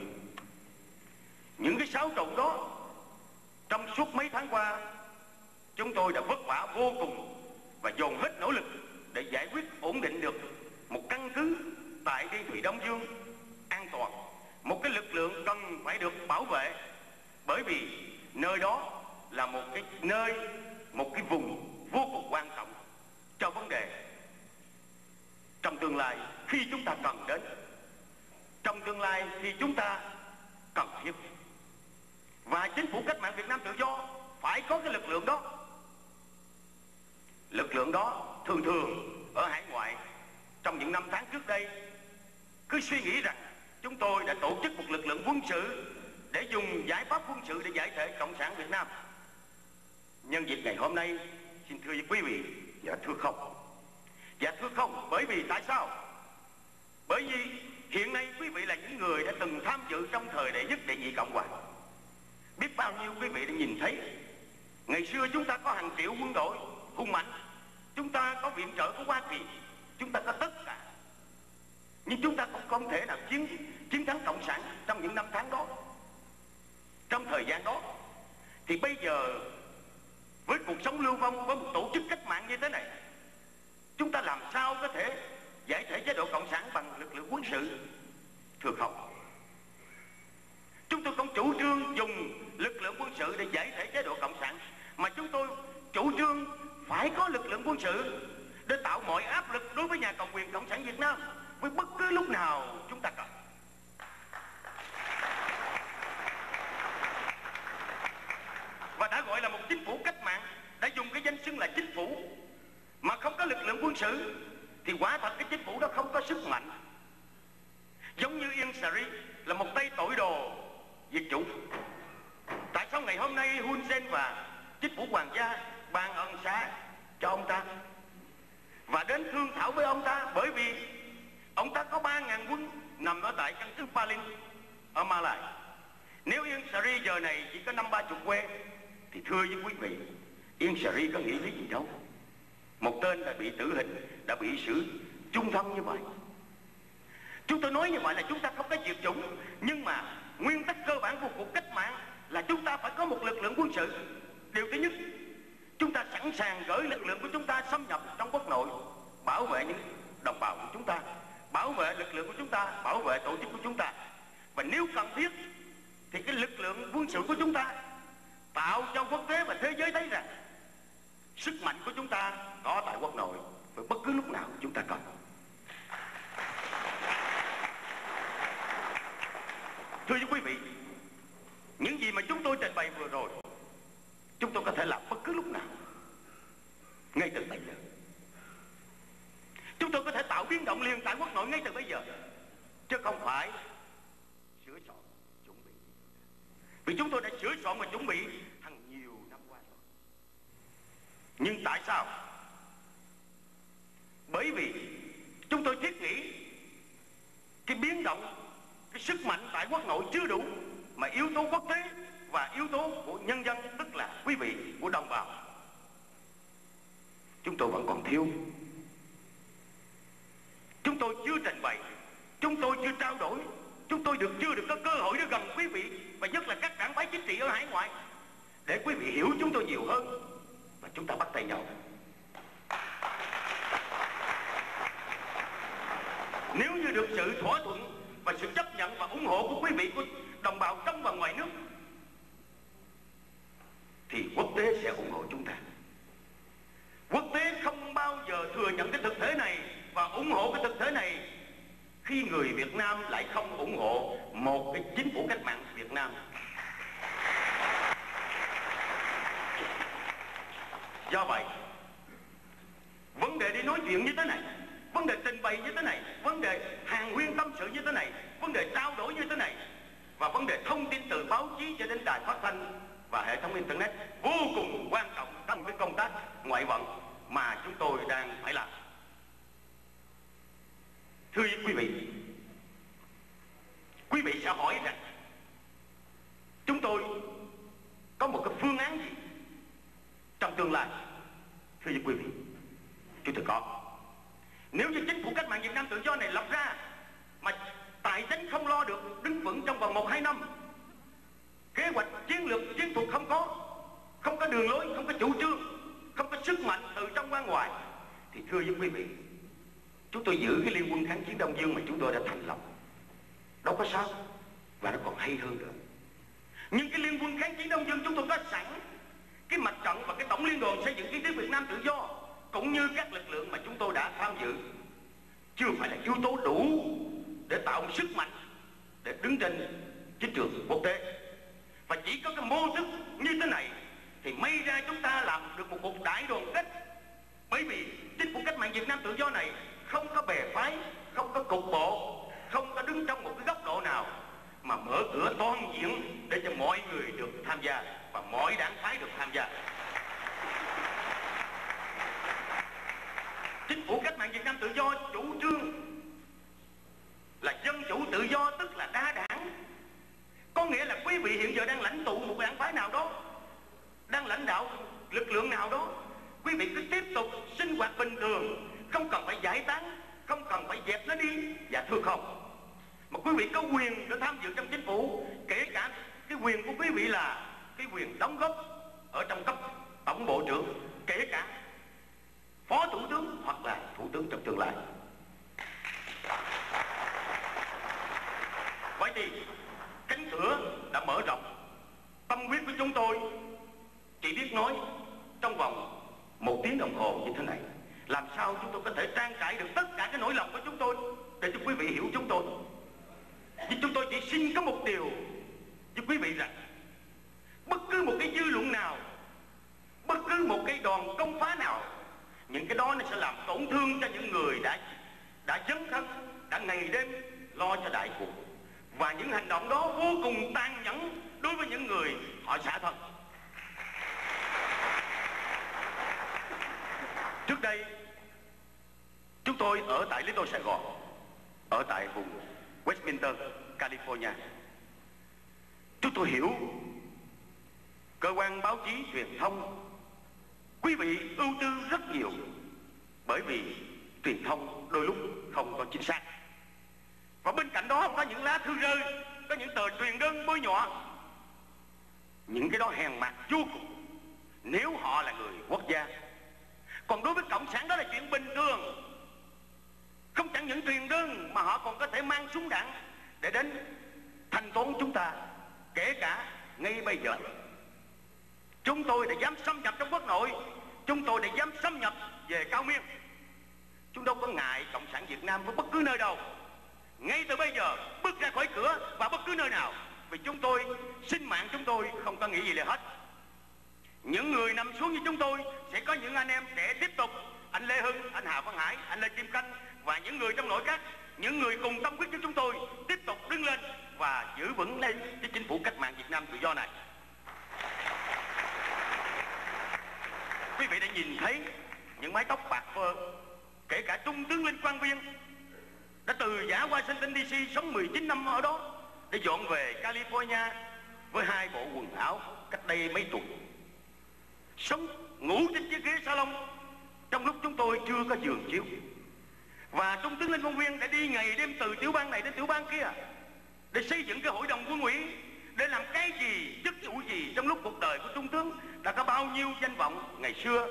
[SPEAKER 7] Những cái sáu trọng đó trong suốt mấy tháng qua, chúng tôi đã vất vả vô cùng và dồn hết nỗ lực để giải quyết ổn định được một căn cứ tại biên thủy Đông Dương an toàn. Một cái lực lượng cần phải được bảo vệ bởi vì nơi đó là một cái nơi, một cái vùng vô cùng quan trọng cho vấn đề trong tương lai khi chúng ta cần đến. Trong tương lai khi chúng ta cần thiết và chính phủ cách mạng Việt Nam tự do phải có cái lực lượng đó. Lực lượng đó thường thường ở hải ngoại, trong những năm tháng trước đây, cứ suy nghĩ rằng chúng tôi đã tổ chức một lực lượng quân sự để dùng giải pháp quân sự để giải thể cộng sản Việt Nam. Nhân dịp ngày hôm nay, xin thưa với quý vị dạ thưa không. Dạ thưa không, bởi vì tại sao? Bởi vì hiện nay quý vị là những người đã từng tham dự trong thời đệ nhất đệ nhị cộng hòa biết bao nhiêu quý vị đã nhìn thấy. Ngày xưa chúng ta có hàng triệu quân đội hùng mạnh. Chúng ta có viện trợ của hoa kỳ. Chúng ta có tất cả. Nhưng chúng ta cũng không thể nào chiến chiến thắng cộng sản trong những năm tháng đó. Trong thời gian đó, thì bây giờ, với cuộc sống lưu vong, với một tổ chức cách mạng như thế này, chúng ta làm sao có thể giải thể chế độ cộng sản bằng lực lượng quân sự? Thưa không? Chúng tôi không chủ trương dùng lực lượng quân sự để giải thể chế độ cộng sản, mà chúng tôi chủ trương phải có lực lượng quân sự để tạo mọi áp lực đối với nhà cầm quyền cộng sản việt nam với bất cứ lúc nào chúng ta cần. Và đã gọi là một chính phủ cách mạng, đã dùng cái danh xưng là chính phủ mà không có lực lượng quân sự, thì quả thật cái chính phủ đó không có sức mạnh. Giống như Yên Sari là một tay tội đồ diệt chủng tại sao ngày hôm nay Hun Sen và chính phủ hoàng gia ban ân xá cho ông ta? Và đến thương thảo với ông ta bởi vì ông ta có 3.000 quân nằm ở tại căn cứ Palin ở Malai. Nếu Yên Sari giờ này chỉ có năm ba chục quê thì thưa với quý vị, Yên Sari có nghĩ lý gì đâu. Một tên đã bị tử hình, đã bị xử trung thân như vậy. Chúng tôi nói như vậy là chúng ta không có diệt chủng, nhưng mà nguyên tắc cơ bản của cuộc cách mạng là chúng ta phải có một lực lượng quân sự. Điều thứ nhất, chúng ta sẵn sàng gửi lực lượng của chúng ta xâm nhập trong quốc nội, bảo vệ những đồng bào của chúng ta, bảo vệ lực lượng của chúng ta, bảo vệ tổ chức của chúng ta. Và nếu cần thiết, thì cái lực lượng quân sự của chúng ta tạo cho quốc tế và thế giới thấy rằng sức mạnh của chúng ta có tại quốc nội. Và bất cứ lúc nào chúng ta cần. Thưa với quý vị, những gì mà chúng tôi trình bày vừa rồi, chúng tôi có thể làm bất cứ lúc nào, ngay từ bây giờ. Chúng tôi có thể tạo biến động liền tại quốc nội ngay từ bây giờ, chứ không phải sửa soạn chuẩn bị. Vì chúng tôi đã sửa soạn và chuẩn bị hàng nhiều năm qua rồi. Nhưng tại sao? Bởi vì chúng tôi thiết nghĩ cái biến động cái sức mạnh tại quốc nội chưa đủ mà yếu tố quốc tế và yếu tố của nhân dân, tức là quý vị, của đồng bào. Chúng tôi vẫn còn thiếu. Chúng tôi chưa trình bày, chúng tôi chưa trao đổi, chúng tôi được chưa được có cơ hội để gần quý vị và nhất là các đảng phái chính trị ở hải ngoại. Để quý vị hiểu chúng tôi nhiều hơn và chúng ta bắt tay nhau. Nếu như được sự thỏa thuận và sự chấp nhận và ủng hộ của quý vị, của đồng bào trong và ngoài nước, thì quốc tế sẽ ủng hộ chúng ta. Quốc tế không bao giờ thừa nhận cái thực thể này và ủng hộ cái thực thể này khi người Việt Nam lại không ủng hộ một cái chính phủ cách mạng Việt Nam. Do vậy, vấn đề đi nói chuyện như thế này vấn đề trình bày như thế này, vấn đề hàng huyên tâm sự như thế này, vấn đề trao đổi như thế này, và vấn đề thông tin từ báo chí cho đến đài phát thanh và hệ thống internet vô cùng quan trọng trong cái công tác ngoại vận mà chúng tôi đang phải làm. Thưa quý vị quý vị sẽ hỏi rằng, chúng tôi có một cái phương án gì trong tương lai? Thưa quý vị, chúng tôi có nếu như chính phủ cách mạng Việt Nam tự do này lập ra mà tài chính không lo được, đứng vững trong vòng một, hai năm, kế hoạch chiến lược chiến thuật không có không có đường lối, không có chủ trương, không có sức mạnh từ trong qua ngoài, thì thưa với quý vị, chúng tôi giữ cái liên quân kháng chiến đông dương mà chúng tôi đã thành lập. Đâu có sao, và nó còn hay hơn nữa. Nhưng cái liên quân kháng chiến đông dương chúng tôi có sẵn, cái mặt trận và cái tổng liên đoàn xây dựng kiến tế việt nam tự do cũng như các lực lượng mà chúng tôi đã tham dự, chưa phải là yếu tố đủ để tạo sức mạnh để đứng trên chiến trường quốc tế. Và chỉ có cái mô thức như thế này thì may ra chúng ta làm được một cuộc đại đoàn kết. Bởi vì chính phủ cách mạng Việt Nam tự do này không có bè phái, không có cục bộ, không có đứng trong một cái góc độ nào mà mở cửa toàn diện để cho mọi người được tham gia và mọi đảng phái được tham gia. Chính phủ cách mạng Việt Nam tự do chủ trương là dân chủ tự do, tức là đa đảng. Có nghĩa là quý vị hiện giờ đang lãnh tụ một đảng phái nào đó, đang lãnh đạo lực lượng nào đó, quý vị cứ tiếp tục sinh hoạt bình thường, không cần phải giải tán, không cần phải dẹp nó đi. Dạ thưa không? Mà quý vị có quyền để tham dự trong chính phủ, kể cả cái quyền của quý vị là cái quyền đóng góp ở trong cấp tổng bộ trưởng, kể cả phó thủ tướng hoặc là thủ tướng trong tương lai. Vậy thì, cánh cửa đã mở rộng. Tâm huyết của chúng tôi, chỉ biết nói trong vòng một tiếng đồng hồ như thế này. Làm sao chúng tôi có thể trang trải được tất cả cái nỗi lòng của chúng tôi? Để cho quý vị hiểu chúng tôi. Nhưng chúng tôi chỉ xin có một điều với quý vị rằng, bất cứ một cái dư luận nào, bất cứ một cái đòn công phá nào những cái đó nó sẽ làm tổn thương cho những người đã đã dấn thân, đã ngày đêm lo cho đại cuộc và những hành động đó vô cùng tan nhẫn đối với những người họ xả thân. Trước đây, chúng tôi ở tại Little Sài Gòn, ở tại vùng Westminster, California. Chúng tôi hiểu cơ quan báo chí truyền thông quý vị ưu tư rất nhiều bởi vì truyền thông đôi lúc không có chính xác. Và bên cạnh đó có những lá thư rơi, có những tờ truyền đơn bôi nhọ. Những cái đó hèn mặt vô cùng nếu họ là người quốc gia. Còn đối với cộng sản đó là chuyện bình thường. Không chẳng những truyền đơn mà họ còn có thể mang súng đạn để đến thanh tốn chúng ta, kể cả ngay bây giờ chúng tôi đã dám xâm nhập trong quốc nội. Chúng tôi đã dám xâm nhập về cao miên chúng đâu có ngại cộng sản việt nam với bất cứ nơi đâu. Ngay từ bây giờ, bước ra khỏi cửa và bất cứ nơi nào. Vì chúng tôi, sinh mạng chúng tôi không có nghĩ gì là hết. Những người nằm xuống như chúng tôi, sẽ có những anh em sẽ tiếp tục. Anh lê hưng, anh hà văn hải, anh lê kim canh và những người trong nội các, những người cùng tâm quyết với chúng tôi tiếp tục đứng lên và giữ vững lên cái chính phủ cách mạng việt nam tự do này. Quý vị đã nhìn thấy những mái tóc bạc phơ, kể cả trung tướng linh quang viên đã từ giả Washington DC sống 19 năm ở đó để dọn về California với hai bộ quần áo cách đây mấy tuần. Sống, ngủ trên chiếc ghế salon, trong lúc chúng tôi chưa có giường chiếu. Và trung tướng Linh Quang Viên đã đi ngày đêm từ tiểu bang này đến tiểu bang kia để xây dựng cái hội đồng quân ủy để làm cái gì chức vụ gì trong lúc cuộc đời của trung tướng đã có bao nhiêu danh vọng ngày xưa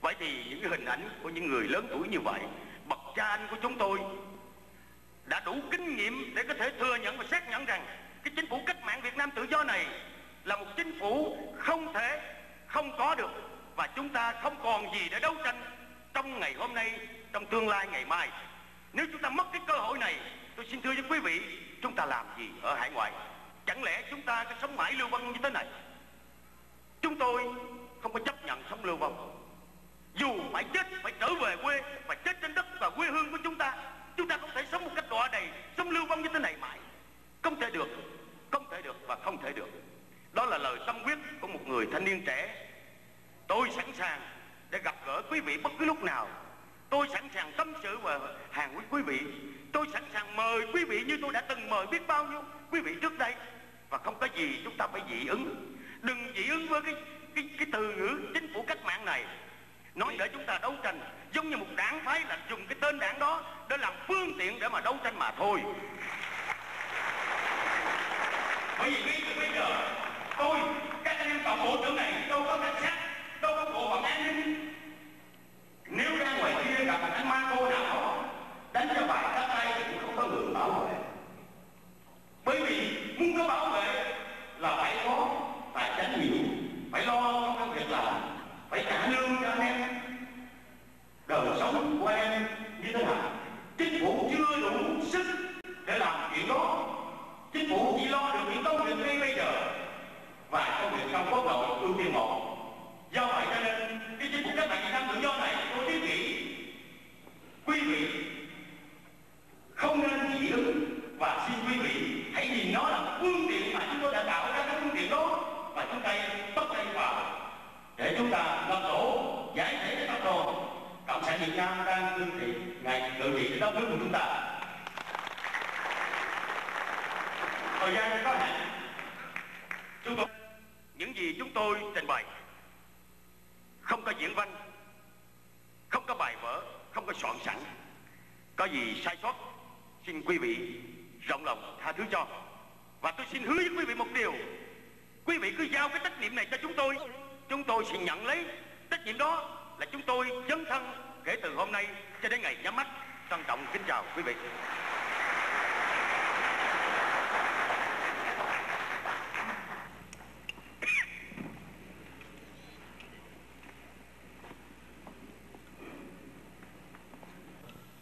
[SPEAKER 7] vậy thì những hình ảnh của những người lớn tuổi như vậy bậc cha anh của chúng tôi đã đủ kinh nghiệm để có thể thừa nhận và xác nhận rằng cái chính phủ cách mạng Việt Nam tự do này là một chính phủ không thể không có được và chúng ta không còn gì để đấu tranh trong ngày hôm nay, trong tương lai ngày mai. Nếu chúng ta mất cái cơ hội này, tôi xin thưa với quý vị, chúng ta làm gì ở hải ngoại? Chẳng lẽ chúng ta cứ sống mãi lưu vong như thế này? Chúng tôi không có chấp nhận sống lưu vong. Dù phải chết, phải trở về quê, phải chết trên đất và quê hương của chúng ta, chúng ta không thể sống một cách đọa đầy, sống lưu vong như thế này mãi. Không thể được, không thể được và không thể được. Đó là lời tâm quyết của một người thanh niên trẻ. Tôi sẵn sàng để gặp gỡ quý vị bất cứ lúc nào. Tôi sẵn sàng tâm sự và hàng quý quý vị. Tôi sẵn sàng mời quý vị như tôi đã từng mời biết bao nhiêu quý vị trước đây. Và không có gì chúng ta phải dị ứng. Đừng dị ứng với cái cái, cái từ ngữ chính phủ cách mạng này. Nói để chúng ta đấu tranh giống như một đảng phái là dùng cái tên đảng đó để làm phương tiện để mà đấu tranh mà thôi. Bởi vì bây, bây giờ tôi, các anh em tổng bộ trưởng này đâu có cảnh sát, đâu có bộ phận an ninh. Nếu ra ngoài kia gặp một anh ma cô nào đó đánh cho bài các tay thì cũng không có người bảo vệ. Bởi vì muốn bảo vệ là phải có tài tránh nhiều, phải lo công ăn việc làm, phải trả lương cho anh em. Đời sống của anh em như thế nào? Chính phủ chưa đủ sức để làm chuyện đó. Chính phủ chỉ lo được những công việc ngay bây giờ và công việc trong quốc nội ưu tiên một. Do vậy cho nên cái chính phủ cách mạng Việt Nam tự do này tôi thiết nghĩ quý vị không nên và xin quý vị hãy nhìn nó là một phương tiện mà chúng tôi đã tạo ra cái phương tiện đó. Và chúng ta bắt tay vào. Để chúng ta làm đổ giải thể cái tập đoàn cộng sản Việt Nam đang cương trị ngày tự trị đất nước của chúng ta. Thời gian có hạn chúng tôi những gì chúng tôi trình bày không có diễn văn, không có bài vở, không có soạn sẵn. Có gì sai sót, xin quý vị rộng lòng tha thứ cho. Và tôi xin hứa với quý vị một điều. Quý vị cứ giao cái trách nhiệm này cho chúng tôi. Chúng tôi sẽ nhận lấy. Trách nhiệm đó là chúng tôi dấn thân kể từ hôm nay cho đến ngày nhắm mắt. Trân trọng kính chào quý vị.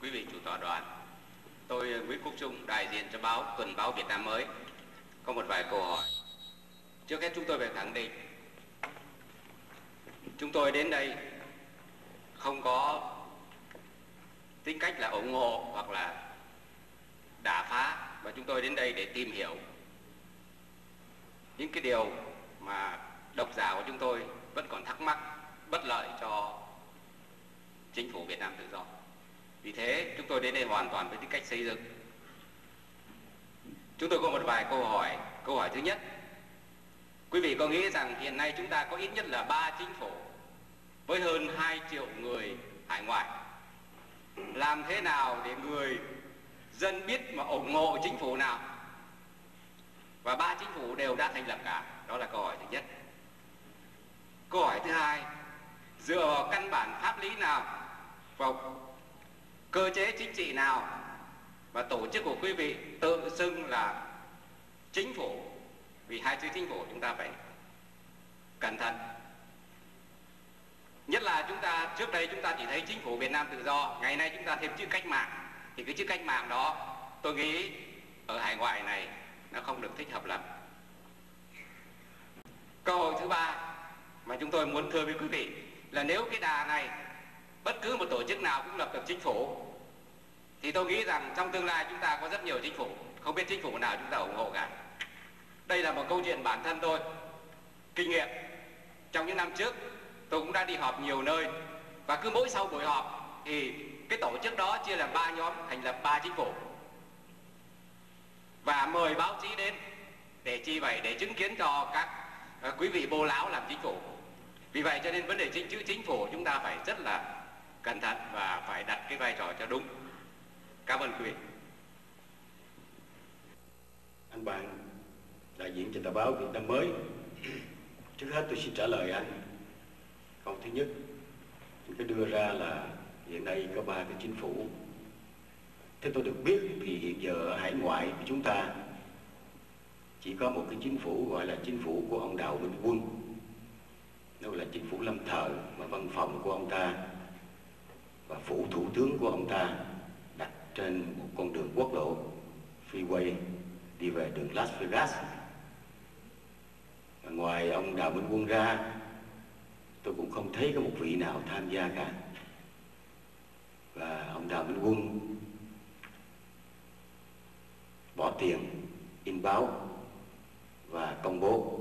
[SPEAKER 16] Quý vị chủ tọa đoàn tôi ờ, nguyễn quốc trung đại diện cho báo tuần báo việt nam mới. Có một vài câu hỏi. Trước hết chúng tôi phải khẳng định. Chúng tôi đến đây không có tính cách là ủng hộ hoặc là đả phá, và chúng tôi đến đây để tìm hiểu. Những cái điều mà độc giả của chúng tôi vẫn còn thắc mắc, bất lợi cho chính phủ Việt Nam tự do. Vì thế chúng tôi đến đây hoàn toàn với tính cách xây dựng. Chúng tôi có một vài câu hỏi. Câu hỏi thứ nhất, quý vị có nghĩ rằng hiện nay chúng ta có ít nhất là ba chính phủ với hơn 2 triệu người hải ngoại. Làm thế nào để người dân biết mà ủng hộ chính phủ nào? Và ba chính phủ đều đã thành lập cả. Đó là câu hỏi thứ nhất. Câu hỏi thứ hai, dựa vào căn bản pháp lý nào, vào cơ chế chính trị nào và tổ chức của quý vị tự xưng là chính phủ? Vì hai chữ chính phủ chúng ta phải cẩn thận. Nhất là chúng ta, trước đây chúng ta chỉ thấy chính phủ Việt Nam tự do, ngày nay chúng ta thêm chữ cách mạng. Thì cái chữ cách mạng đó, tôi nghĩ ở hải ngoại này nó không được thích hợp lắm. Câu hỏi thứ ba mà chúng tôi muốn thưa với quý vị là nếu cái đà này bất cứ một tổ chức nào cũng lập được chính phủ thì tôi nghĩ rằng trong tương lai chúng ta có rất nhiều chính phủ. Không biết chính phủ nào chúng ta ủng hộ cả. Đây là một câu chuyện bản thân tôi. Kinh nghiệm. Trong những năm trước, tôi cũng đã đi họp nhiều nơi. Và cứ mỗi sau buổi họp, thì cái tổ chức đó chia làm ba nhóm, thành lập ba chính phủ. Và mời báo chí đến để chi vậy để chứng kiến cho các ờ, quý vị bô lão làm chính phủ. Vì vậy cho nên vấn đề chính, chữ chính phủ chúng ta phải rất là cẩn thận và phải đặt cái vai trò cho đúng cảm ơn quý vị.
[SPEAKER 17] Anh bạn, đại diện cho tờ báo Việt Nam mới. Trước hết tôi xin trả lời anh. Câu thứ nhất tôi đưa ra là hiện nay có ba cái chính phủ.
[SPEAKER 7] Thế tôi được biết thì hiện giờ ở hải ngoại của chúng ta, chỉ có một cái chính phủ gọi là chính phủ của ông Đào Minh Quân. Đó là chính phủ lâm thời mà văn phòng của ông ta và phủ thủ tướng của ông ta trên một con đường quốc lộ freeway đi về đường Las Vegas. Và ngoài ông Đào Minh Quân ra, tôi cũng không thấy có một vị nào tham gia cả. Và ông Đào Minh Quân bỏ tiền in báo và công bố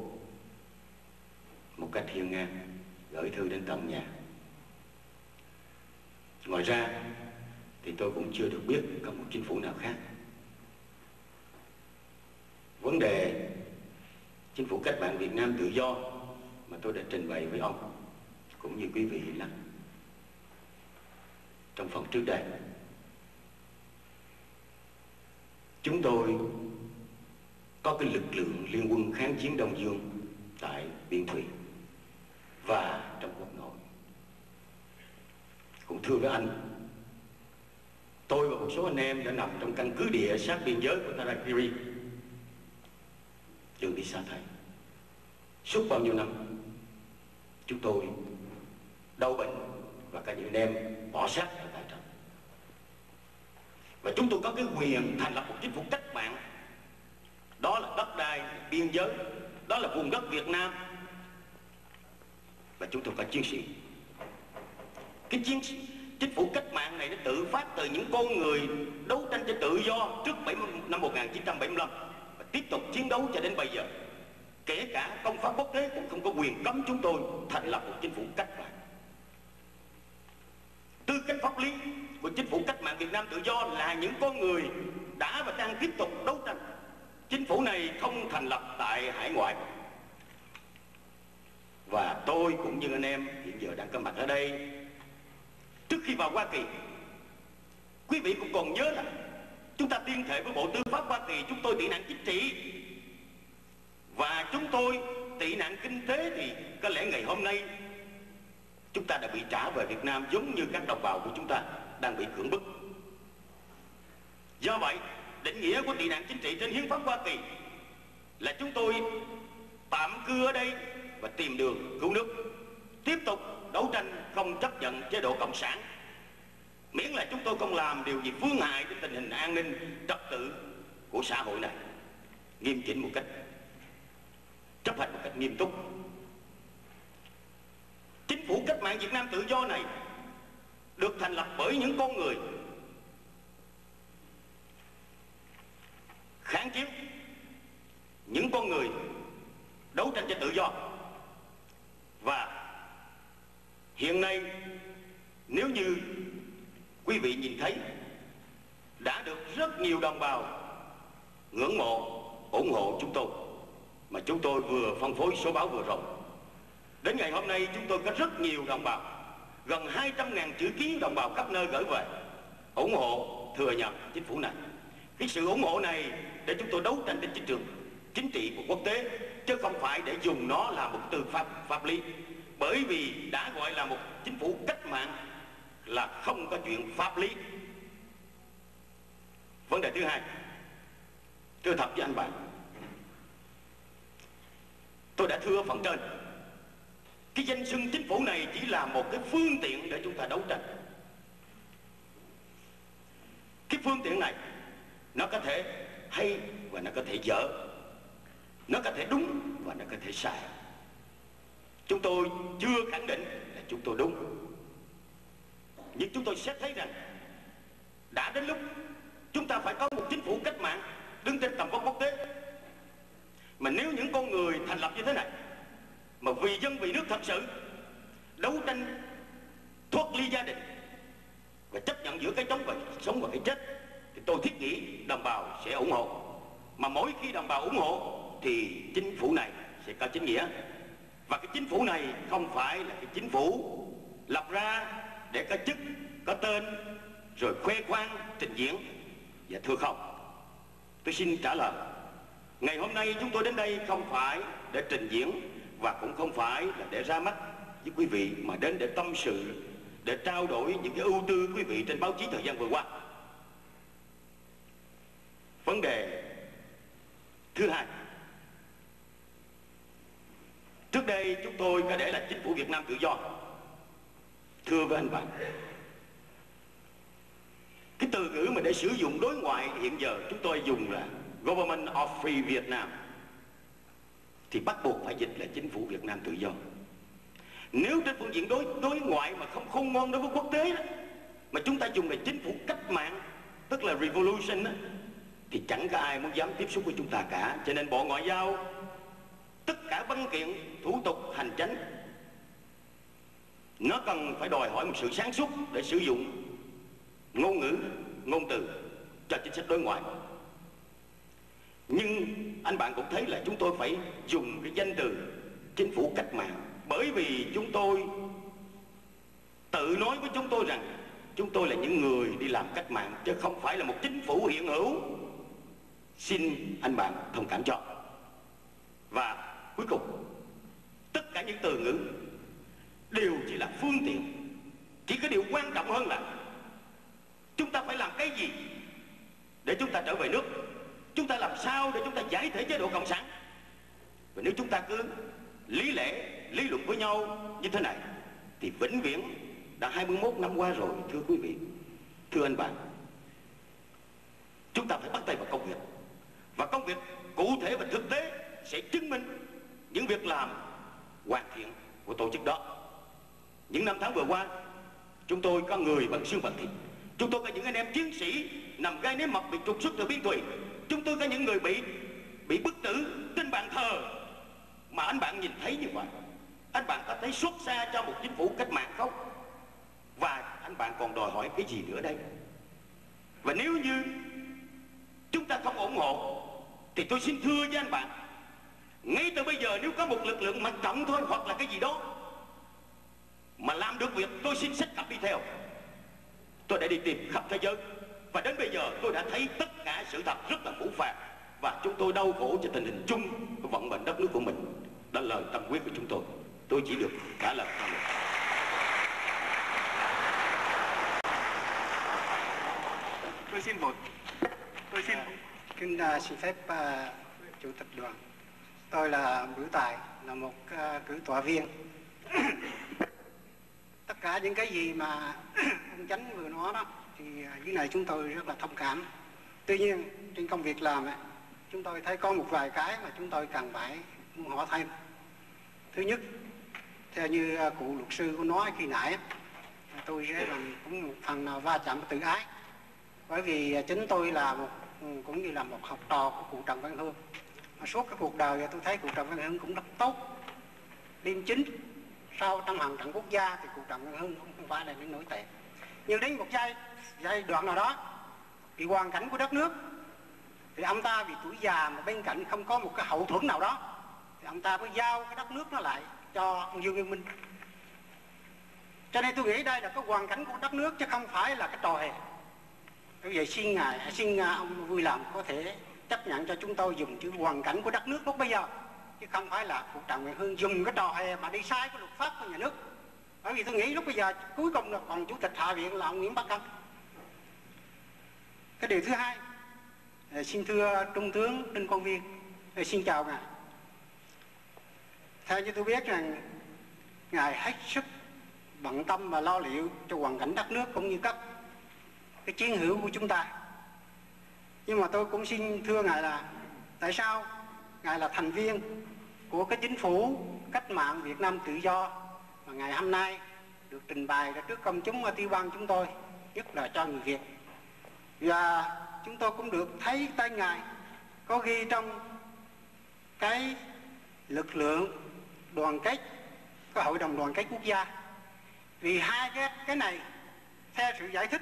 [SPEAKER 7] một cách hiên ngang gửi thư đến tận nhà ngoài ra thì tôi cũng chưa được biết có một chính phủ nào khác. Vấn đề chính phủ cách mạng Việt Nam tự do mà tôi đã trình bày với ông, cũng như quý vị là trong phần trước đây. Chúng tôi có cái lực lượng liên quân kháng chiến Đông Dương tại biên thủy và trong quốc nội. Cũng thưa với anh tôi và một số anh em đã nằm trong căn cứ địa sát biên giới của Tarakiri đường đi xa thầy suốt bao nhiêu năm, chúng tôi đau bệnh và cả những anh em bỏ xác ở tại trận và chúng tôi có cái quyền thành lập một chính phủ cách mạng. Đó là đất đai biên giới, đó là vùng đất Việt Nam. Và chúng tôi có chiến sĩ. Cái chiến sĩ chính phủ cách mạng này nó tự phát từ những con người đấu tranh cho tự do trước 70, năm 1975 và tiếp tục chiến đấu cho đến bây giờ. Kể cả công pháp quốc tế cũng không có quyền cấm chúng tôi thành lập một chính phủ cách mạng. Tư cách pháp lý của chính phủ cách mạng Việt Nam tự do là những con người đã và đang tiếp tục đấu tranh. Chính phủ này không thành lập tại hải ngoại. Và tôi cũng như anh em hiện giờ đang có mặt ở đây trước khi vào Hoa Kỳ, quý vị cũng còn nhớ là chúng ta tuyên thệ với Bộ Tư pháp Hoa Kỳ, chúng tôi tị nạn chính trị. Và chúng tôi tị nạn kinh tế thì có lẽ ngày hôm nay chúng ta đã bị trả về Việt Nam giống như các đồng bào của chúng ta đang bị cưỡng bức. Do vậy, định nghĩa của tị nạn chính trị trên hiến pháp Hoa Kỳ là chúng tôi tạm cư ở đây và tìm đường cứu nước. Tiếp tục đấu tranh không chấp nhận chế độ cộng sản. Miễn là chúng tôi không làm điều gì phương hại đến tình hình an ninh, trật tự của xã hội này. Nghiêm chỉnh một cách, chấp hành một cách nghiêm túc. Chính phủ cách mạng Việt Nam tự do này được thành lập bởi những con người kháng chiến, những con người đấu tranh cho tự do và hiện nay, nếu như quý vị nhìn thấy, đã được rất nhiều đồng bào ngưỡng mộ, ủng hộ chúng tôi. Mà chúng tôi vừa phân phối số báo vừa rồi. Đến ngày hôm nay, chúng tôi có rất nhiều đồng bào, gần 200.000 chữ ký đồng bào khắp nơi gửi về, ủng hộ, thừa nhận chính phủ này. Cái sự ủng hộ này để chúng tôi đấu tranh trên chính trường, chính trị của quốc tế, chứ không phải để dùng nó là một từ pháp pháp lý bởi vì đã gọi là một chính phủ cách mạng là không có chuyện pháp lý. Vấn đề thứ hai, thưa thật với anh bạn, tôi đã thưa phần trên. Cái danh xưng chính phủ này chỉ là một cái phương tiện để chúng ta đấu tranh. Cái phương tiện này, nó có thể hay và nó có thể dở, nó có thể đúng và nó có thể sai chúng tôi chưa khẳng định là chúng tôi đúng. Nhưng chúng tôi sẽ thấy rằng, đã đến lúc chúng ta phải có một chính phủ cách mạng đứng trên tầm vóc quốc tế. Mà nếu những con người thành lập như thế này, mà vì dân, vì nước thật sự đấu tranh thoát ly gia đình và chấp nhận giữa cái chống và sống và cái chết, thì tôi thiết nghĩ đồng bào sẽ ủng hộ. Mà mỗi khi đồng bào ủng hộ, thì chính phủ này sẽ có chính nghĩa và cái chính phủ này không phải là cái chính phủ lập ra để có chức, có tên, rồi khoe khoang, trình diễn. Và thưa không? Tôi xin trả lời. Ngày hôm nay chúng tôi đến đây không phải để trình diễn và cũng không phải là để ra mắt với quý vị, mà đến để tâm sự, để trao đổi những cái ưu tư quý vị trên báo chí thời gian vừa qua. Vấn đề thứ hai trước đây chúng tôi có để là chính phủ Việt Nam tự do. Thưa với anh bạn cái từ ngữ mà để sử dụng đối ngoại hiện giờ chúng tôi dùng là Government of Free Vietnam thì bắt buộc phải dịch là chính phủ Việt Nam tự do. Nếu trên phương diện đối đối ngoại mà không khôn ngoan đối với quốc tế đó, mà chúng ta dùng là chính phủ cách mạng tức là revolution đó, thì chẳng có ai muốn dám tiếp xúc với chúng ta cả. Cho nên bộ ngoại giao tất cả văn kiện, thủ tục, hành chính nó cần phải đòi hỏi một sự sáng suốt để sử dụng ngôn ngữ, ngôn từ cho chính sách đối ngoại. Nhưng anh bạn cũng thấy là chúng tôi phải dùng cái danh từ chính phủ cách mạng, bởi vì chúng tôi tự nói với chúng tôi rằng chúng tôi là những người đi làm cách mạng, chứ không phải là một chính phủ hiện hữu. Xin anh bạn thông cảm cho. Và cuối cùng, tất cả những từ ngữ đều chỉ là phương tiện. Chỉ có điều quan trọng hơn là chúng ta phải làm cái gì để chúng ta trở về nước? Chúng ta làm sao để chúng ta giải thể chế độ cộng sản? Và nếu chúng ta cứ lý lẽ, lý luận với nhau như thế này, thì vĩnh viễn đã 21 năm qua rồi, thưa quý vị, thưa anh bạn, chúng ta phải bắt tay vào công việc. Và công việc cụ thể và thực tế sẽ chứng minh những việc làm hoàn thiện của tổ chức đó. Những năm tháng vừa qua, chúng tôi có người bằng xương bằng thịt. Chúng tôi có những anh em chiến sĩ nằm gai nếm mật bị trục xuất từ biên thùy chúng tôi có những người bị bị bức tử trên bàn thờ. Mà anh bạn nhìn thấy như vậy, anh bạn có thấy xuất xa cho một chính phủ cách mạng không? Và anh bạn còn đòi hỏi cái gì nữa đây? Và nếu như chúng ta không ủng hộ, thì tôi xin thưa với anh bạn ngay từ bây giờ nếu có một lực lượng mặt trận thôi hoặc là cái gì đó mà làm được việc tôi xin sách cặp đi theo. Tôi đã đi tìm khắp thế giới và đến bây giờ tôi đã thấy tất cả sự thật rất là phủ phàng và chúng tôi đau khổ cho tình hình chung của vận mệnh đất nước của mình. Đó là lời tâm quyết của chúng tôi. Tôi chỉ được trả lời
[SPEAKER 18] tôi xin một. Tôi xin kính uh, xin phép uh, chủ tịch đoàn tôi là Bửu Tài là một uh, cử tọa viên. Tất cả những cái gì mà ông chánh vừa nói đó thì ờ, dưới này chúng tôi rất là thông cảm. Tuy nhiên trên công việc làm ấy, chúng tôi thấy có một vài cái mà chúng tôi cần phải muốn hỏi thêm. Thứ nhất theo như uh, cụ luật sư có nói khi nãy tôi sẽ làm cũng một phần nào va chạm tự ái. Bởi vì chính tôi là một ừ, cũng như là một học trò của cụ Trần Văn Hương mà suốt cái cuộc đời tôi thấy cụ Trần Văn Hưng cũng rất tốt. Liêm chính sau trong hàng trận quốc gia thì cụ Trần Văn Hưng cũng không phải là những nổi tệ. Nhưng đến một giai giai đoạn nào đó vì hoàn cảnh của đất nước thì ông ta vì tuổi già mà bên cạnh không có một cái hậu thuẫn nào đó thì ông ta mới giao cái đất nước nó lại cho ông Dương Nguyên Minh. Cho nên tôi nghĩ đây là cái hoàn cảnh của đất nước chứ không phải là cái trò hề. Tôi giờ xin ngài, xin à, ông vui lòng có thể chấp nhận cho chúng tôi dùng chữ hoàn cảnh của đất nước lúc bây giờ. Chứ không phải là cụ Trần nguyện Hương dùng cái trò hề mà đi sai cái luật pháp của nhà nước. Bởi vì tôi nghĩ lúc bây giờ cuối cùng là còn chủ tịch hạ viện là ông Nguyễn Bắc Căng. Cái điều thứ hai à, xin thưa trung tướng đinh quang viên à, xin chào ngài. Theo như tôi biết rằng, ngài hết sức bận tâm và lo liệu cho hoàn cảnh đất nước cũng như các cái chiến hữu của chúng ta nhưng mà tôi cũng xin thưa ngài là tại sao? Ngài là thành viên của cái chính phủ cách mạng Việt Nam tự do mà ngày hôm nay được trình bày ra trước công chúng ở tiêu bang chúng tôi, nhất là cho người Việt. Và chúng tôi cũng được thấy tay ngài có ghi trong cái lực lượng đoàn kết có hội đồng đoàn kết quốc gia. Vì hai cái cái này, theo sự giải thích,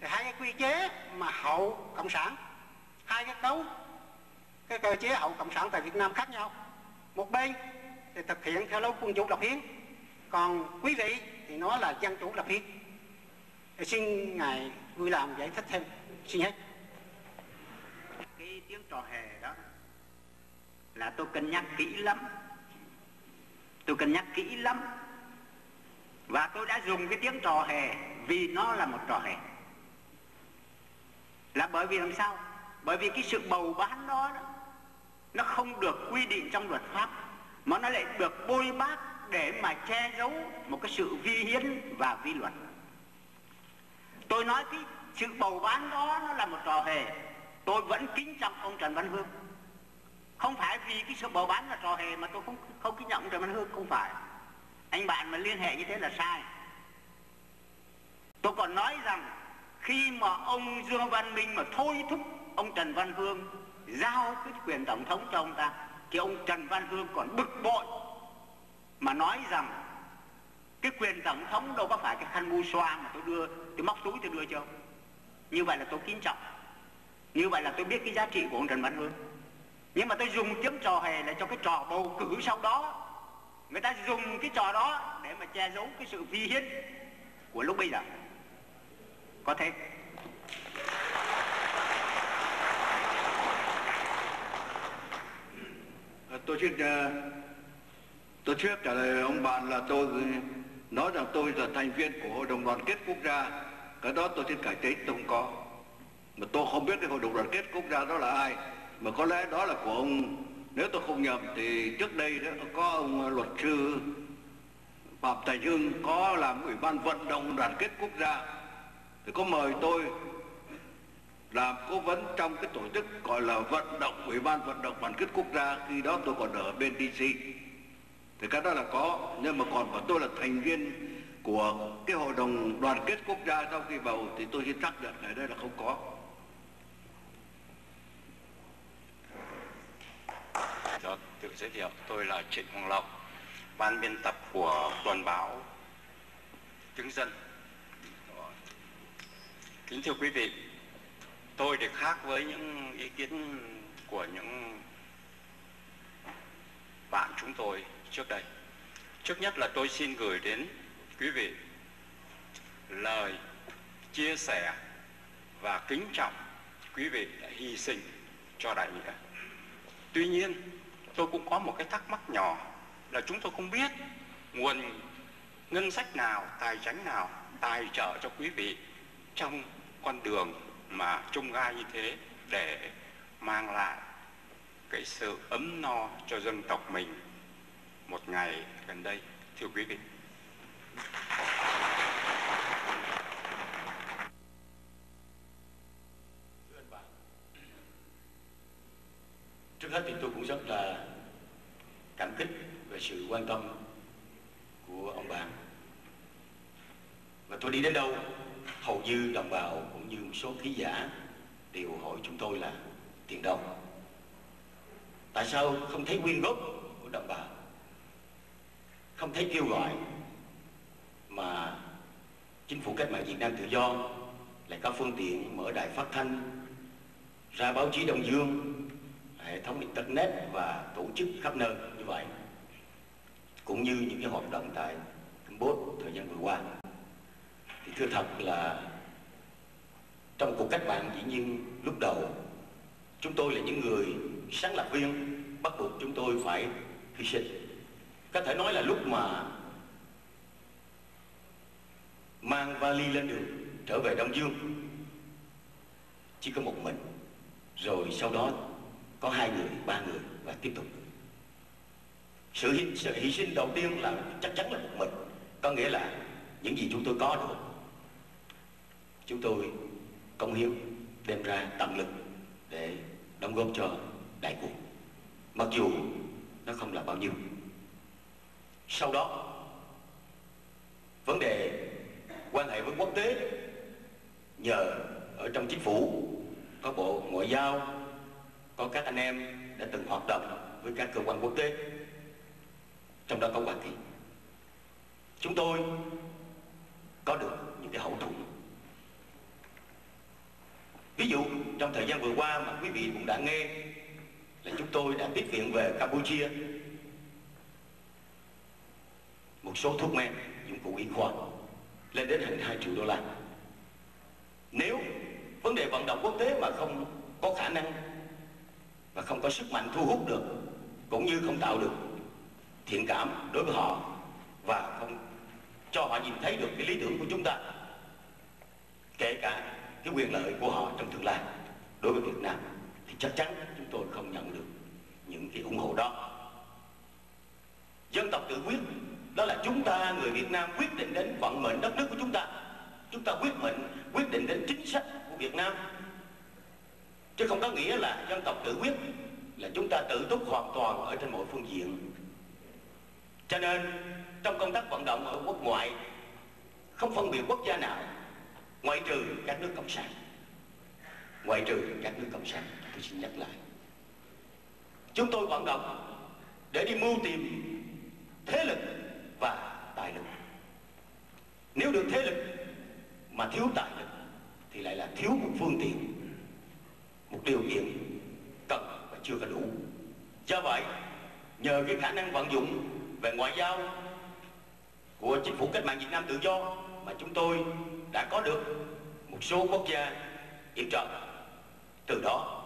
[SPEAKER 18] thì hai cái quy chế mà hậu cộng sản hai cái cấu, cái cơ chế hậu cộng sản tại Việt Nam khác nhau. Một bên thì thực hiện theo lối quân chủ lập hiến, còn quý vị thì nói là dân chủ lập hiến. Thì xin ngài vui làm giải thích thêm. Xin hết.
[SPEAKER 19] Cái tiếng trò hề đó là tôi cân nhắc kỹ lắm. Tôi cân nhắc kỹ lắm. Và tôi đã dùng cái tiếng trò hề vì nó là một trò hề. Là bởi vì làm sao? Bởi vì cái sự bầu bán đó, đó nó không được quy định trong luật pháp mà nó lại được bôi bác để mà che giấu một cái sự vi hiến và vi luật. Tôi nói cái sự bầu bán đó nó là một trò hề. Tôi vẫn kính trọng ông trần văn hương. Không phải vì cái sự bầu bán là trò hề mà tôi không không kính trọng ông trần văn hương không phải. Anh bạn mà liên hệ như thế là sai. Tôi còn nói rằng khi mà ông dương văn minh mà thôi thúc ông trần văn hương giao cái quyền tổng thống cho ông ta, thì ông trần văn hương còn bực bội mà nói rằng cái quyền tổng thống đâu có phải cái khăn mu xoa mà tôi đưa, tôi móc túi tôi đưa cho ông. Như vậy là tôi kính trọng. Như vậy là tôi biết cái giá trị của ông trần văn hương. Nhưng mà tôi dùng tiếng trò hề là cho cái trò bầu cử sau đó. Người ta dùng cái trò đó để mà che giấu cái sự vi hiến của lúc bây giờ. Có thể Ờ,
[SPEAKER 20] tôi trước ờ, tôi trước trả lời ông bạn là tôi nói rằng tôi là thành viên của hội đồng đoàn kết quốc gia. Cái đó tôi xin cải chính tôi không có. Mà tôi không biết cái hội đồng đoàn kết quốc gia đó là ai. Mà có lẽ đó là của ông. Nếu tôi không nhầm thì trước đây đó có ông luật sư phạm thành hưng, có làm ủy ban vận động đoàn kết quốc gia. Thì có mời tôi làm cố vấn trong cái tổ chức gọi là vận động ủy ban vận động đoàn kết quốc gia khi đó tôi còn ở bên DC thì cái đó là có nhưng mà còn của tôi là thành viên của cái hội đồng đoàn kết quốc gia sau khi bầu thì tôi xin xác nhận ở đây là không có.
[SPEAKER 17] Đó, tự giới thiệu tôi là Trịnh Hoàng Lộc ban biên tập của tuần báo Tiếng Dân. Kính thưa quý vị tôi thì khác với những ý kiến của những bạn chúng tôi trước đây. Trước nhất là tôi xin gửi đến quý vị lời chia sẻ và kính trọng quý vị đã hy sinh cho đại nghĩa. Tuy nhiên, tôi cũng có một cái thắc mắc nhỏ là chúng tôi không biết nguồn ngân sách nào, tài chính nào tài trợ cho quý vị trong con đường mà trung gai như thế để mang lại cái sự ấm no cho dân tộc mình một ngày gần đây, thưa quý vị.
[SPEAKER 7] Trước hết thì tôi cũng rất là cảm kích về sự quan tâm của ông bạn và tôi đi đến đâu hầu như đồng bào cũng như một số ký giả đều hỏi chúng tôi là tiền đâu tại sao không thấy quyên góp của đồng bào? Không thấy kêu gọi mà chính phủ cách mạng Việt Nam tự do lại có phương tiện mở đài phát thanh, ra báo chí Đông Dương, hệ thống internet và tổ chức khắp nơi như vậy, cũng như những cái hoạt động tại Campuchia thời gian vừa qua thưa thật là trong cuộc cách mạng dĩ nhiên lúc đầu chúng tôi là những người sáng lập viên bắt buộc chúng tôi phải hy sinh. Có thể nói là lúc mà mang vali lên đường trở về Đông Dương chỉ có một mình. Rồi sau đó có hai người ba người và tiếp tục. Sự hy, sự hy sinh đầu tiên là chắc chắn là một mình. Có nghĩa là những gì chúng tôi có được chúng tôi công hiến đem ra tận lực để đóng góp cho đại cuộc. Mặc dù nó không là bao nhiêu. Sau đó, vấn đề quan hệ với quốc tế nhờ ở trong chính phủ, có bộ ngoại giao, có các anh em đã từng hoạt động với các cơ quan quốc tế, trong đó có hoa kỳ. Chúng tôi có được những cái hậu thuẫn ví dụ, trong thời gian vừa qua mà quý vị cũng đã nghe là chúng tôi đã tiếp viện về campuchia. Một số thuốc men, dụng cụ y khoa, lên đến hàng 2 triệu đô la. Nếu vấn đề vận động quốc tế mà không có khả năng và không có sức mạnh thu hút được, cũng như không tạo được thiện cảm đối với họ và không cho họ nhìn thấy được cái lý tưởng của chúng ta, kể cả cái quyền lợi của họ trong tương lai. Đối với Việt Nam, thì chắc chắn chúng tôi không nhận được những cái ủng hộ đó. Dân tộc tự quyết, đó là chúng ta, người Việt Nam quyết định đến vận mệnh đất nước của chúng ta. Chúng ta quyết mệnh, quyết định đến chính sách của Việt Nam. Chứ không có nghĩa là dân tộc tự quyết, là chúng ta tự túc hoàn toàn ở trên mọi phương diện. Cho nên, trong công tác vận động ở quốc ngoại, không phân biệt quốc gia nào ngoại trừ các nước cộng sản. Ngoại trừ các nước cộng sản, tôi xin nhắc lại. Chúng tôi vận động để đi mưu tìm thế lực và tài lực. Nếu được thế lực mà thiếu tài lực, thì lại là thiếu một phương tiện, một điều kiện cần và chưa có đủ. Do vậy, nhờ cái khả năng vận dụng về ngoại giao của chính phủ cách mạng Việt Nam tự do mà chúng tôi đã có được một số quốc gia yểm trợ. Từ đó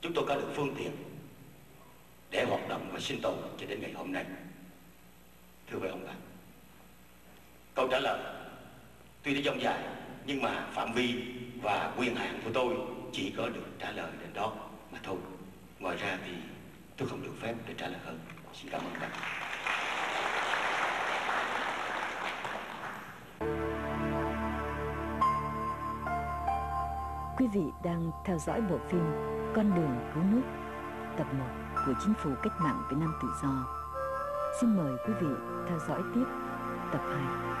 [SPEAKER 7] chúng tôi có được phương tiện để hoạt động và sinh tồn cho đến ngày hôm nay. Thưa với ông bà, câu trả lời tuy đã dông dài nhưng mà phạm vi và quyền hạn của tôi chỉ có được trả lời đến đó mà thôi. Ngoài ra thì tôi không được phép để trả lời hơn. Xin cảm ơn bạn.
[SPEAKER 1] Quý vị đang theo dõi bộ phim Con đường cứu nước, tập 1 của Chính phủ Cách mạng Việt Nam Tự do. Xin mời quý vị theo dõi tiếp tập 2.